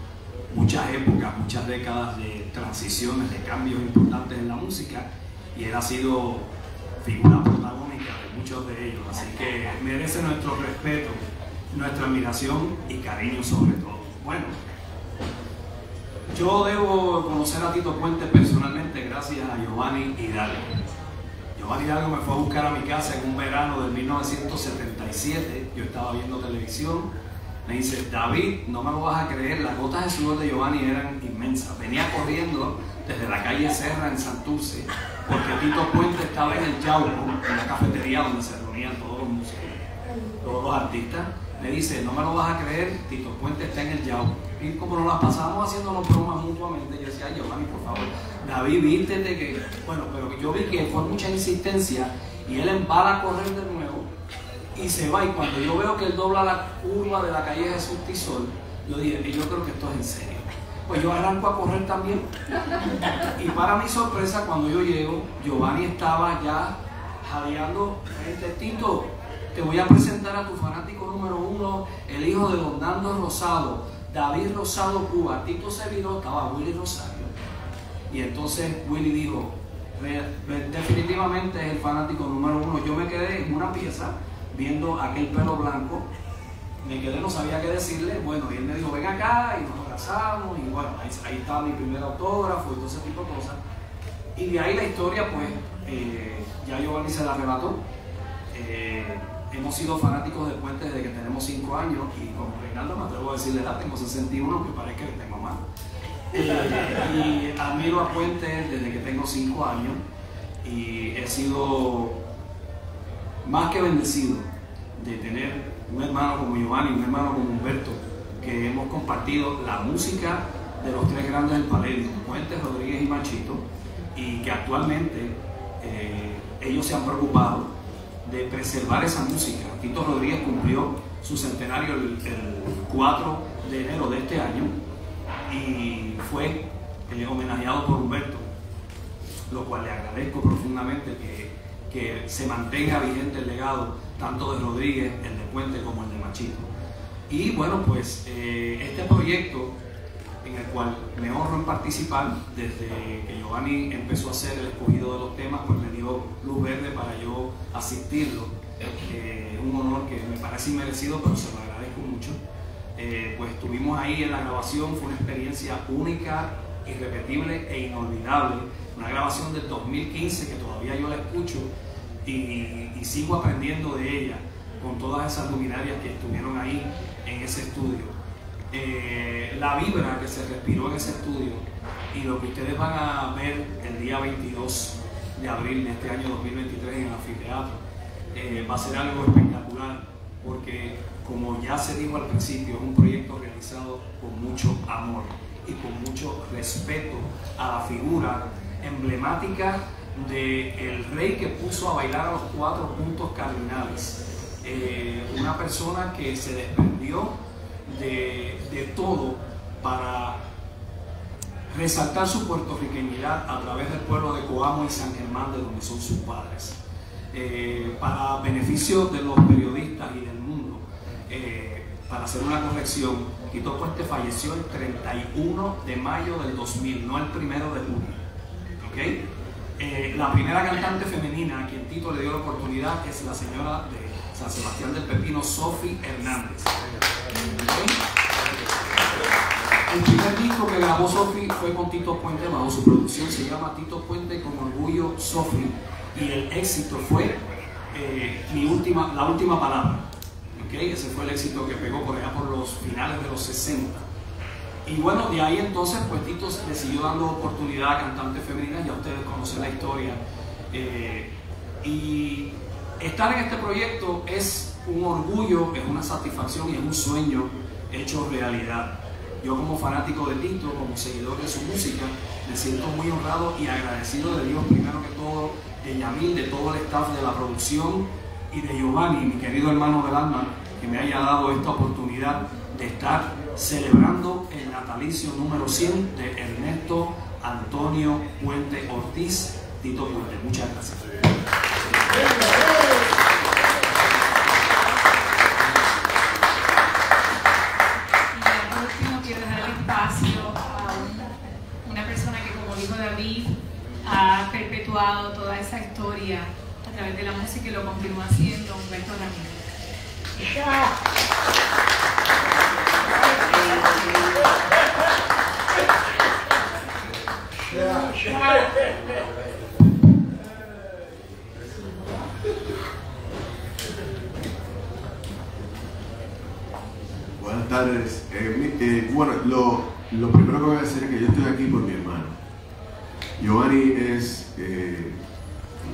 muchas épocas, muchas décadas de transiciones, de cambios importantes en la música y él ha sido figura protagónica de muchos de ellos, así que merece nuestro respeto, nuestra admiración y cariño sobre todo. Bueno, yo debo conocer a Tito Puente personalmente gracias a Giovanni Hidalgo. Giovanni Hidalgo me fue a buscar a mi casa en un verano del 1977, yo estaba viendo televisión me dice, David, no me lo vas a creer, las gotas de sudor de Giovanni eran inmensas. Venía corriendo desde la calle Serra en Santurce, porque Tito Puente estaba en el Yauco, en la cafetería donde se reunían todos los músicos, todos los artistas. Me dice, no me lo vas a creer, Tito Puente está en el Yauco. Y como nos las pasábamos haciéndonos bromas mutuamente, yo decía, Giovanni, por favor, David, vístete que. Bueno, pero yo vi que fue mucha insistencia y él embala a correr de nuevo y se va. Y cuando yo veo que él dobla la curva de la calle Jesús Tisol, yo dije, yo creo que esto es en serio. Pues yo arranco a correr también. Y para mi sorpresa, cuando yo llego, Giovanni estaba ya jadeando frente Tito. Te voy a presentar a tu fanático número uno, el hijo de Don Nando Rosado, David Rosado Cuba. Tito se estaba Willy Rosario. Y entonces Willy dijo, definitivamente es el fanático número uno. Yo me quedé en una pieza viendo aquel pelo blanco, me quedé, no sabía qué decirle, bueno, y él me dijo, ven acá, y nos abrazamos, y bueno, ahí, ahí estaba mi primer autógrafo y todo ese tipo de cosas. Y de ahí la historia, pues, eh, ya Giovanni se la arrebató. Eh, hemos sido fanáticos de Puente desde que tenemos 5 años, y como Reinaldo me atrevo a decirle edad, tengo 61, que parece que tengo más. Eh, y admiro a Puente desde que tengo 5 años, y he sido más que bendecido de tener un hermano como Giovanni, un hermano como Humberto, que hemos compartido la música de los tres grandes del Paledio, Fuentes, Rodríguez y Machito, y que actualmente eh, ellos se han preocupado de preservar esa música. Tito Rodríguez cumplió su centenario el, 4 de enero de este año y fue eh, homenajeado por Humberto, lo cual le agradezco profundamente que que se mantenga vigente el legado tanto de Rodríguez, el de Puente, como el de Machito. Y bueno, pues eh, este proyecto en el cual me honro en participar, desde que Giovanni empezó a hacer el escogido de los temas, pues me dio luz verde para yo asistirlo. Eh, un honor que me parece inmerecido, pero se lo agradezco mucho. Eh, pues estuvimos ahí en la grabación, fue una experiencia única, irrepetible e inolvidable, una grabación del 2015 que todavía yo la escucho y, sigo aprendiendo de ella con todas esas luminarias que estuvieron ahí en ese estudio. Eh, la vibra que se respiró en ese estudio y lo que ustedes van a ver el día 22 de abril de este año 2023 en el anfiteatro eh, va a ser algo espectacular porque como ya se dijo al principio es un proyecto realizado con mucho amor y con mucho respeto a la figura emblemática del rey que puso a bailar a los cuatro puntos cardinales. Eh, una persona que se desprendió de, de todo para resaltar su puertorriqueñidad a través del pueblo de Coamo y San Germán, de donde son sus padres. Eh, para beneficio de los periodistas y del mundo, eh, para hacer una corrección, Tito Puente falleció el 31 de mayo del 2000, no el 1 de junio. Eh, la primera cantante femenina a quien Tito le dio la oportunidad es la señora de San Sebastián del Pepino, Sophie Hernández. El primer disco que grabó Sophie fue con Tito Puente bajo su producción, se llama Tito Puente con Orgullo Sophie y el éxito fue eh, mi última, la última palabra. ¿okay? Ese fue el éxito que pegó por allá por los finales de los 60. Y bueno, de ahí entonces, pues Tito le siguió dando oportunidad a cantantes femeninas, ya ustedes conocen la historia. Eh, y estar en este proyecto es un orgullo, es una satisfacción y es un sueño hecho realidad. Yo como fanático de Tito, como seguidor de su música, me siento muy honrado y agradecido de Dios primero que todo, de Yamil, de todo el staff de la producción y de Giovanni, mi querido hermano del alma, que me haya dado esta oportunidad de estar celebrando el natalicio número 100 de Ernesto Antonio Puente Ortiz, Tito Puente. Muchas gracias. ha perpetuado toda esa historia a través de la música y lo continúa haciendo Humberto Ramírez. Buenas tardes. Eh, eh, bueno, lo, lo primero que voy a decir es que yo estoy aquí por mi hermano. Giovanni es, eh,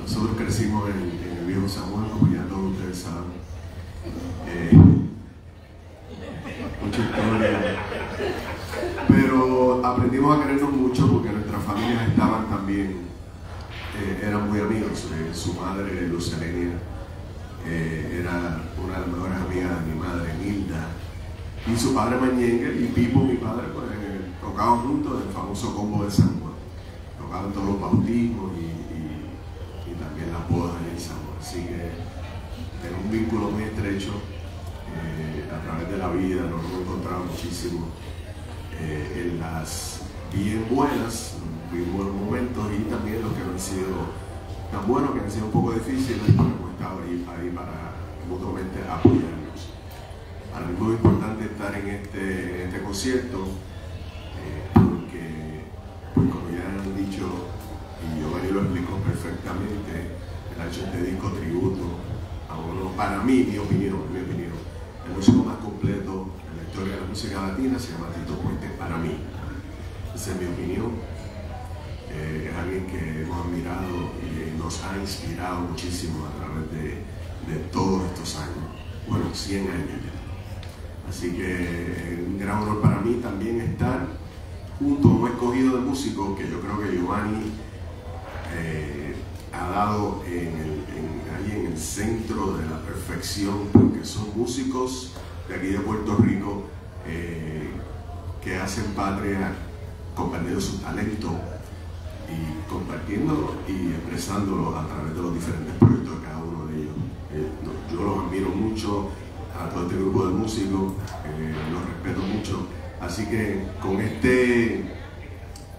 nosotros crecimos en, el viejo San Juan, como ya todos ustedes saben. Eh. Pero aprendimos a querernos mucho porque nuestras familias estaban también, eh, eran muy amigos. su madre, Lucelenia, era una de las mejores amigas de mi madre, Nilda. Y su padre Mañengue y Pipo, mi padre, pues tocaban juntos el famoso combo de San Juan tocaban todos los bautismos y, también las bodas en San Así que tengo un vínculo muy estrecho eh, a través de la vida, nos hemos encontrado muchísimo eh, en las bien buenas, bien buenos momentos y también los que han sido tan buenos que han sido un poco difíciles, pero hemos estado ahí, para mutuamente apoyarnos. Para mí es muy importante estar en este, este concierto y Giovanni lo explicó perfectamente, el hecho este disco tributo a uno, para mí, mi opinión, mi opinión, el músico más completo en la historia de la música latina se llama Tito Puente, para mí. Esa es mi opinión. Eh, es alguien que hemos admirado y nos ha inspirado muchísimo a través de, de todos estos años, bueno, 100 años ya. Así que es un gran honor para mí también estar junto a un escogido de músicos que yo creo que Giovanni eh, ha dado en ahí en el centro de la perfección, porque son músicos de aquí de Puerto Rico eh, que hacen patria compartiendo su talento y compartiéndolo y expresándolo a través de los diferentes proyectos de cada uno de ellos. Eh, yo los admiro mucho a todo este grupo de músicos, los respeto mucho Así que con este,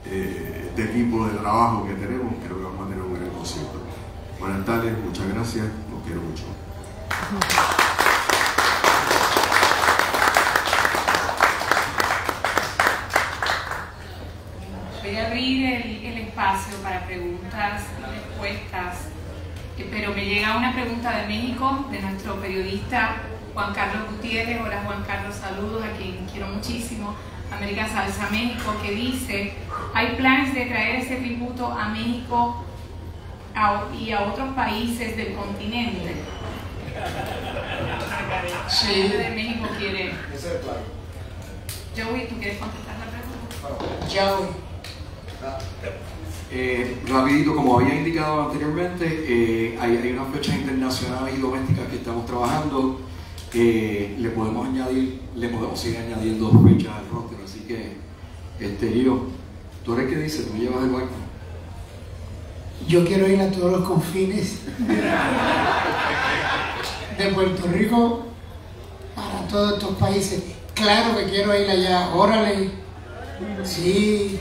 eh, este equipo de trabajo que tenemos, creo que vamos a tener un gran concierto. Buenas tardes, muchas gracias, los quiero mucho. espacio para preguntas y respuestas. Eh, pero me llega una pregunta de México, de nuestro periodista Juan Carlos Gutiérrez. Hola Juan Carlos, saludos a quien quiero muchísimo. América Salsa México, que dice, ¿hay planes de traer ese tributo a México y a otros países del continente? Sí. de México quiere. Joey, ¿tú quieres contestar la pregunta? Joey. Eh, rapidito, como había indicado anteriormente, eh, hay, hay unas fechas internacionales y domésticas que estamos trabajando. Eh, le podemos añadir, le podemos seguir añadiendo fechas al roster, así que, este, yo, tú eres que dice, tú me llevas el barco. Yo quiero ir a todos los confines de Puerto Rico para todos estos países. Claro que quiero ir allá, órale. Sí,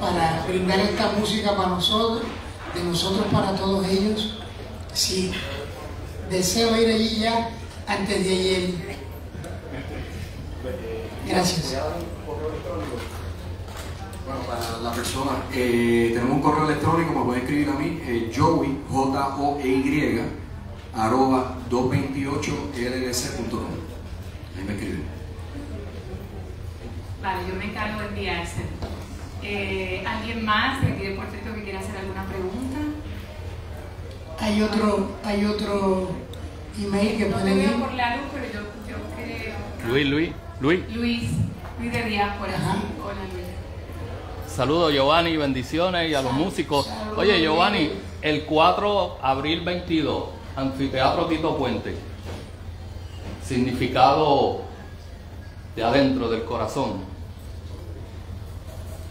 para brindar esta música para nosotros, de nosotros para todos ellos. Sí, deseo ir allí ya antes de ayer. Gracias. Bueno, para la persona, eh, tenemos un correo electrónico, me pueden escribir a mí, eh, Joey, J-O-E-Y, arroba 228llc.com. Ahí me escriben. Vale, yo me encargo de enviarse. Eh, ¿Alguien más de aquí de Puerto Rico que quiera hacer alguna pregunta? Hay otro, hay otro email que No te pueden veo ir. por la luz, pero yo, yo creo. Luis, Luis, Luis. Luis, Luis de Diáspora. Hola Luis. Saludos Giovanni, bendiciones y a los músicos. Oye Giovanni, el 4 abril 22, Anfiteatro Tito Puente. Significado de adentro del corazón.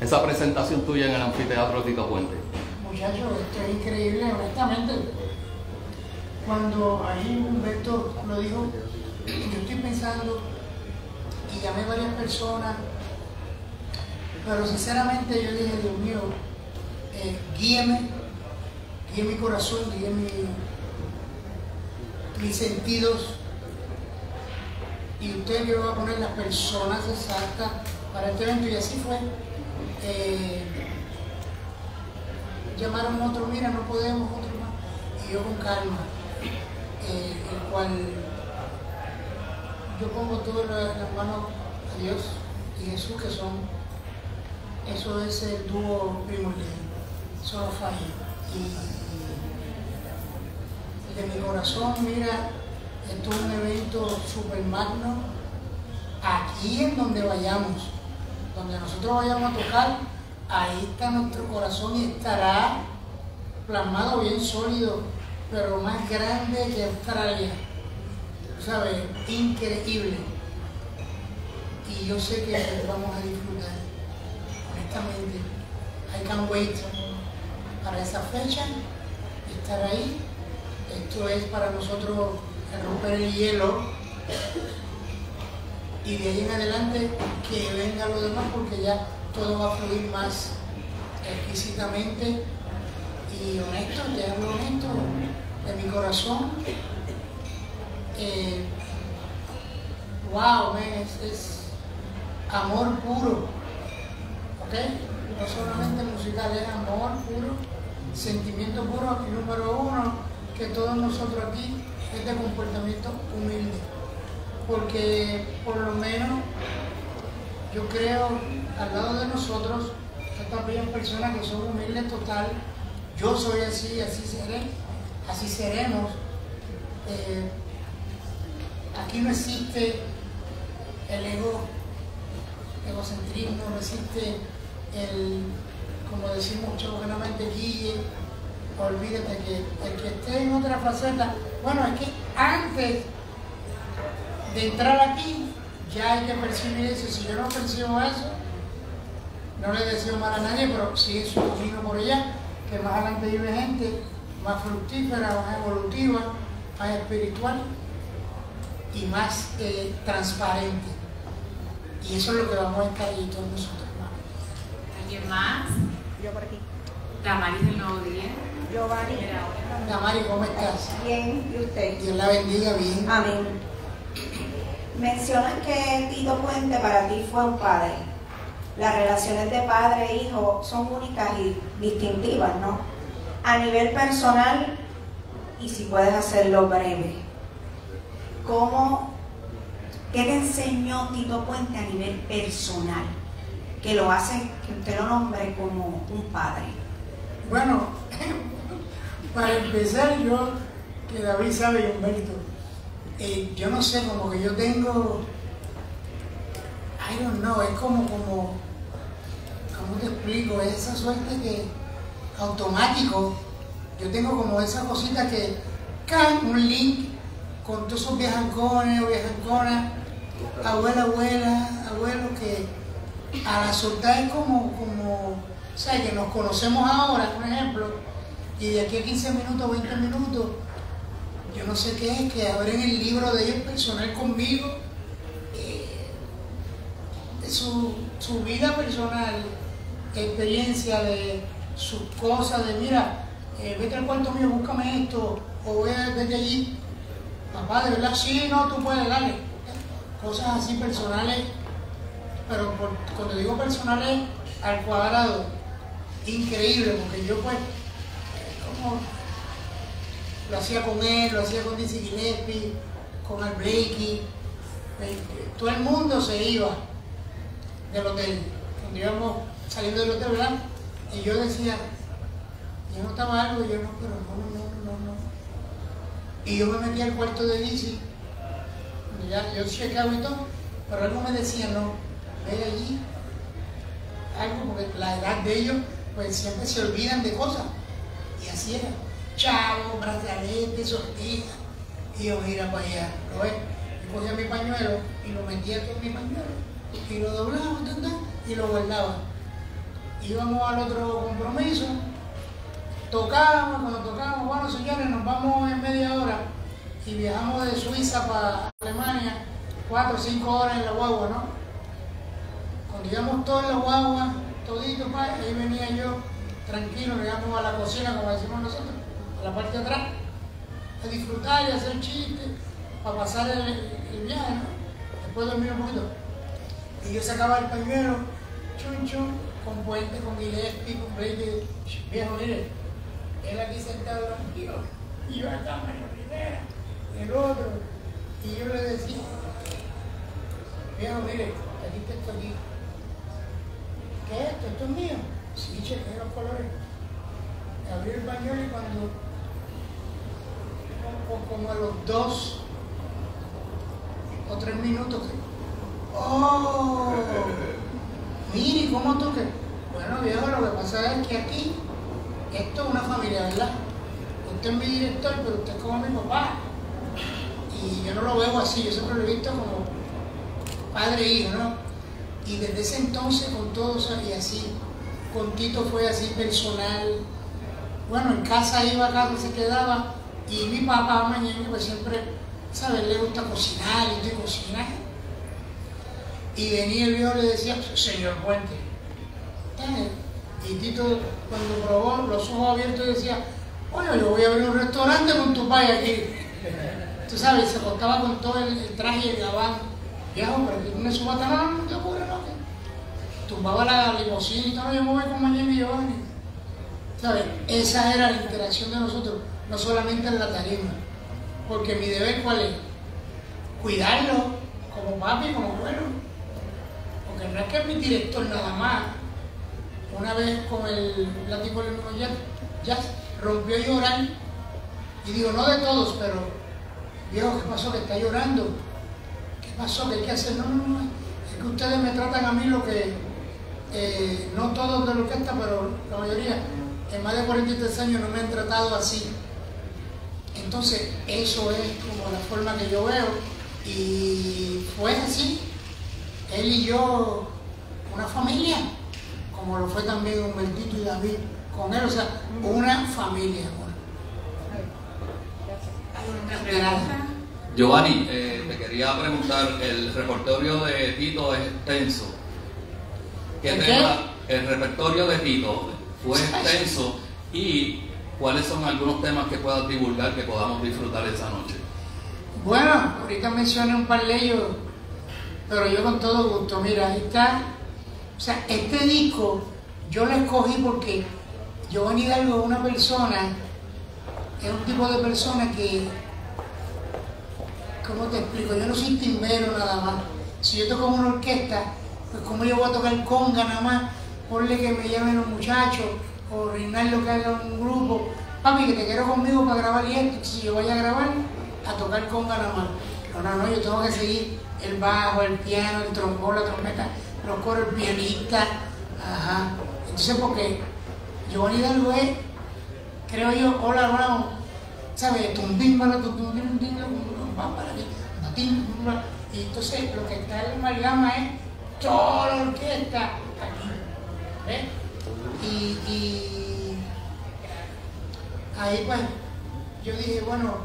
Esa presentación tuya en el Anfiteatro Tito Puente. Muchachos, esto es increíble, honestamente. Cuando ahí Humberto lo dijo, yo estoy pensando y llamé a varias personas, pero sinceramente yo dije, Dios mío, eh, guíeme, guíe mi corazón, guíe mi- mis sentidos y usted me va a poner las personas exactas para este evento y así fue. Eh, llamaron otro, mira, no podemos, otro más. Y yo con calma, eh, el cual yo pongo en las manos a Dios y Jesús, que son, eso es el dúo primordial, solo falla. Y, y de mi corazón, mira, esto es un evento super magno, aquí en donde vayamos, donde nosotros vayamos a tocar, ahí está nuestro corazón y estará plasmado bien sólido, pero más grande que Australia. ¿Sabes? Increíble. Y yo sé que vamos a disfrutar, honestamente. I can't wait para esa fecha, estar ahí. Esto es para nosotros romper el hielo y de ahí en adelante que venga lo demás porque ya todo va a fluir más exquisitamente y honesto, te hablo honesto, de mi corazón. Eh, wow, es amor puro, No solamente musical, es amor puro, sentimiento puro y número uno, que todos nosotros aquí es de comportamiento humilde porque por lo menos yo creo al lado de nosotros estas bellas personas que son humildes total, yo soy así, así seré, así seremos. Eh, aquí no existe el ego, egocentrismo, no existe el, como decimos chocanamente, guille, olvídate que el que esté en otra faceta, bueno, es que antes de entrar aquí, ya hay que percibir eso. Si yo no percibo eso, no le deseo mal a nadie, pero sigue su camino por allá, que más adelante vive gente más fructífera, más evolutiva, más espiritual y más eh, transparente. Y eso es lo que vamos a estar ahí todos nosotros. ¿Alguien más? Yo por aquí. Damaris del Nuevo Día. Giovanni. Damari, ¿cómo estás? Bien, ¿y usted? Dios la bendiga bien. Amén. Mencionas que Tito Puente para ti fue un padre. las relaciones de padre e hijo son únicas y distintivas, ¿no? A nivel personal, y si puedes hacerlo breve, ¿cómo, ¿qué te enseñó Tito Puente a nivel personal? Que lo hace, que usted lo nombre como un padre. Bueno, para empezar, yo, que David sabe y Humberto, eh, yo no sé, como que yo tengo, I don't know, es como, como, ¿cómo te explico? Es esa suerte que automático, yo tengo como esa cosita que cae un link con todos esos viejancones o viejanconas, abuela, abuela, abuelo, que a la soltar es como, como, o sea, que nos conocemos ahora, por ejemplo, y de aquí a 15 minutos, 20 minutos, yo no sé qué es, que abren el libro de ellos personal conmigo, eh, su, su vida personal, experiencia de sus cosas, de mira, eh, vete al cuarto mío, búscame esto, o ve, vete allí, papá, de verdad, sí, no, tú puedes, dale, cosas así personales, pero por- cuando digo personales, al cuadrado, increíble, porque yo pues, como lo hacía con él, lo hacía con Dizzy Gillespie, con Al Blakey, eh, todo el mundo se iba del hotel, cuando íbamos saliendo del hotel. Y yo decía, yo no estaba algo, yo no, pero no, no, no, no. Y yo me metí al cuarto de Dizzy, ya, yo chequeaba y todo, pero algo me decía, no, ve allí, algo, porque la edad de ellos, pues siempre se olvidan de cosas. Y así era. Chavo, brazalete, sortija. Y yo, mira para allá, ¿lo ves? Yo cogía mi pañuelo y lo metía aquí en mi pañuelo. Y lo doblaba, y lo guardaba. Íbamos al otro compromiso, tocábamos, cuando tocábamos, bueno señores, nos vamos en media hora y viajamos de Suiza para Alemania, cuatro o cinco horas en la guagua, ¿no? Cuando íbamos todos en la guagua, todito, pa, ahí venía yo, tranquilo, llegamos a la cocina, como decimos nosotros, a la parte de atrás, a disfrutar y hacer chistes, para pasar el, el viaje, ¿no? Después dormir un poquito. Y yo sacaba el pañuelo, chun, con Puente, con Gillespie, con Brady, viejo, mire, él aquí sentado tranquilo, y yo acá, Mario Rivera, el otro, y yo le decía, viejo, mire, aquí está esto aquí. ¿Qué es esto? ¿Esto es mío? Sí, chequeé los colores. Abrí el pañuelo y cuando, como, como a los dos o tres minutos, ¡oh! Mire, ¿cómo tú que? Bueno, viejo, lo que pasa es que aquí, esto es una familia, ¿verdad? Usted es mi director, pero usted es como mi papá. Y yo no lo veo así, yo siempre lo he visto como padre e hijo, ¿no? Y desde ese entonces con todos y así, con Tito fue así personal. Bueno, en casa iba, acá se quedaba, y mi papá mañana pues siempre, ¿sabes? Le gusta cocinar, y te cocinar. Y venía el viejo le decía, señor Puente, y Tito cuando probó los ojos abiertos decía, oye, yo voy a abrir un restaurante con tu padre aquí. Tú sabes, se acostaba con todo el, el traje y el gabán. Viejo, pero que una subata, no, no, no te ocurre, no. que Tumbaba la limusina y todo, yo me voy con Mañana y Giovanni. ¿Sabes? Esa era la interacción de nosotros, no solamente en la tarima. Porque mi deber, ¿cuál es? Cuidarlo como papi, como abuelo. Porque no es que es mi director nada más. Una vez con el látigo del jazz, jazz rompió a llorar. Y digo, no de todos, pero viejo, ¿qué pasó? Que está llorando. ¿Qué pasó? ¿Qué hay que hacer? No, no, no. Es que ustedes me tratan a mí lo que, eh, no todos de la orquesta, pero la mayoría, en más de 43 años no me han tratado así. Entonces, eso es como la forma que yo veo. Y fue así. Él y yo, una familia, como lo fue también Humbertito y David con él, o sea, una familia. Nada. Giovanni, eh, te quería preguntar, el repertorio de Tito es extenso. ¿Qué ¿El qué? tema? El repertorio de Tito fue extenso y cuáles son algunos temas que puedas divulgar que podamos disfrutar esa noche. Bueno, ahorita mencioné un par de ellos, pero yo con todo gusto. Mira, ahí está O sea, este disco yo lo escogí porque Giovanni Hidalgo es una persona, es un tipo de persona que, ¿cómo te explico? Yo no soy timbero nada más. Si yo toco una orquesta, pues como yo voy a tocar conga nada más, ponle que me llamen los muchachos, o Rinaldo que haga un grupo, papi, que te quiero conmigo para grabar y esto, si yo voy a grabar, a tocar conga nada más. No, no, no, yo tengo que seguir el bajo, el piano, el trombón, la trompeta, los coros, el pianista, ajá. Entonces, porque Giovanni Hidalgo es, creo yo, hola, hola, ¿sabes? Tumbín, para tu tumbín, para y entonces lo que está en la amalgama es toda la orquesta aquí. ¿ves? Y, y ahí pues yo dije, bueno,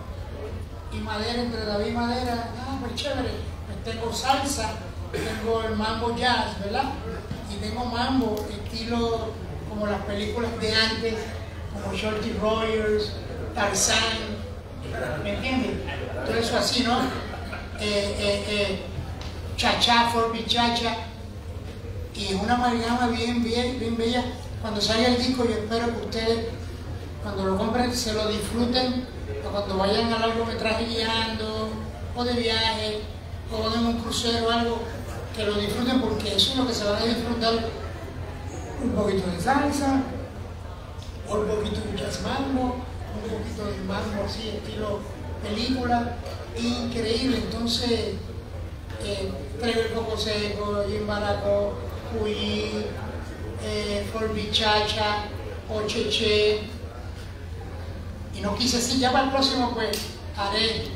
y madera entre David y madera, ah, pues chévere, pues tengo salsa, tengo el mambo jazz, ¿verdad? Y tengo mambo, estilo como las películas de antes, como Shorty Rogers, Tarzán, ¿me entiendes? Todo eso así, ¿no? Eh, eh, eh, Chacha, Forbi Chacha, y es una amalgama bien, bien, bien bella. Cuando salga el disco, yo espero que ustedes, cuando lo compren, se lo disfruten, o cuando vayan a largometraje guiando, o de viaje, o en un crucero o algo, que lo disfruten porque eso es lo que se van a disfrutar. Un poquito de salsa, o un poquito de jazz un poquito de mambo así, estilo película, increíble. Entonces, eh, Trevor Coco Seco, Jim Baraco, Cuyi, eh, Forbichacha, Ocheche. Y no quise decir, ya para el próximo, pues haré,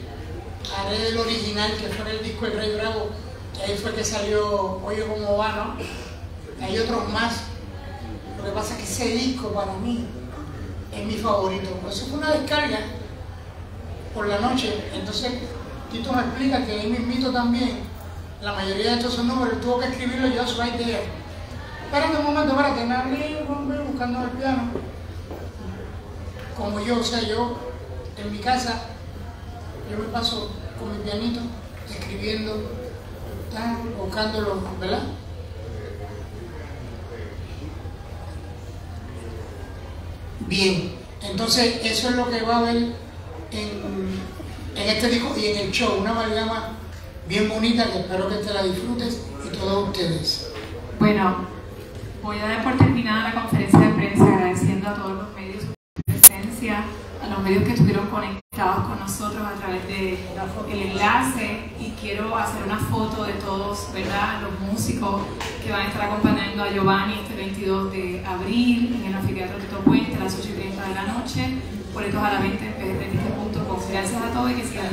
haré el original, que fue el disco El Rey Bravo, que ahí fue que salió Oye como va, ¿no? Hay otros más. Lo que pasa es que ese disco para mí es mi favorito. Eso fue una descarga por la noche. Entonces, Tito me explica que ahí mismito también, la mayoría de estos son números, tuvo que escribirlo yo right there. Espérate un momento, espérate, me abrí buscando el piano. Como yo, o sea, yo en mi casa, yo me paso con mi pianito, escribiendo, buscándolo, ¿verdad? Bien, entonces eso es lo que va a haber en, en este disco y en el show, una amalgama bien bonita que espero que te la disfrutes y todos ustedes. Bueno, voy a dar por terminada la conferencia de prensa agradeciendo a todos los medios su presencia, a los medios que estuvieron conectados con nosotros a través del el enlace y quiero hacer una foto de todos, ¿verdad? Los músicos que van a estar acompañando a Giovanni este 22 de abril en el anfiteatro Tito Puente a las 8 y 30 de la noche. Boletos a la venta en pdpt.com. Gracias a todos y que sigan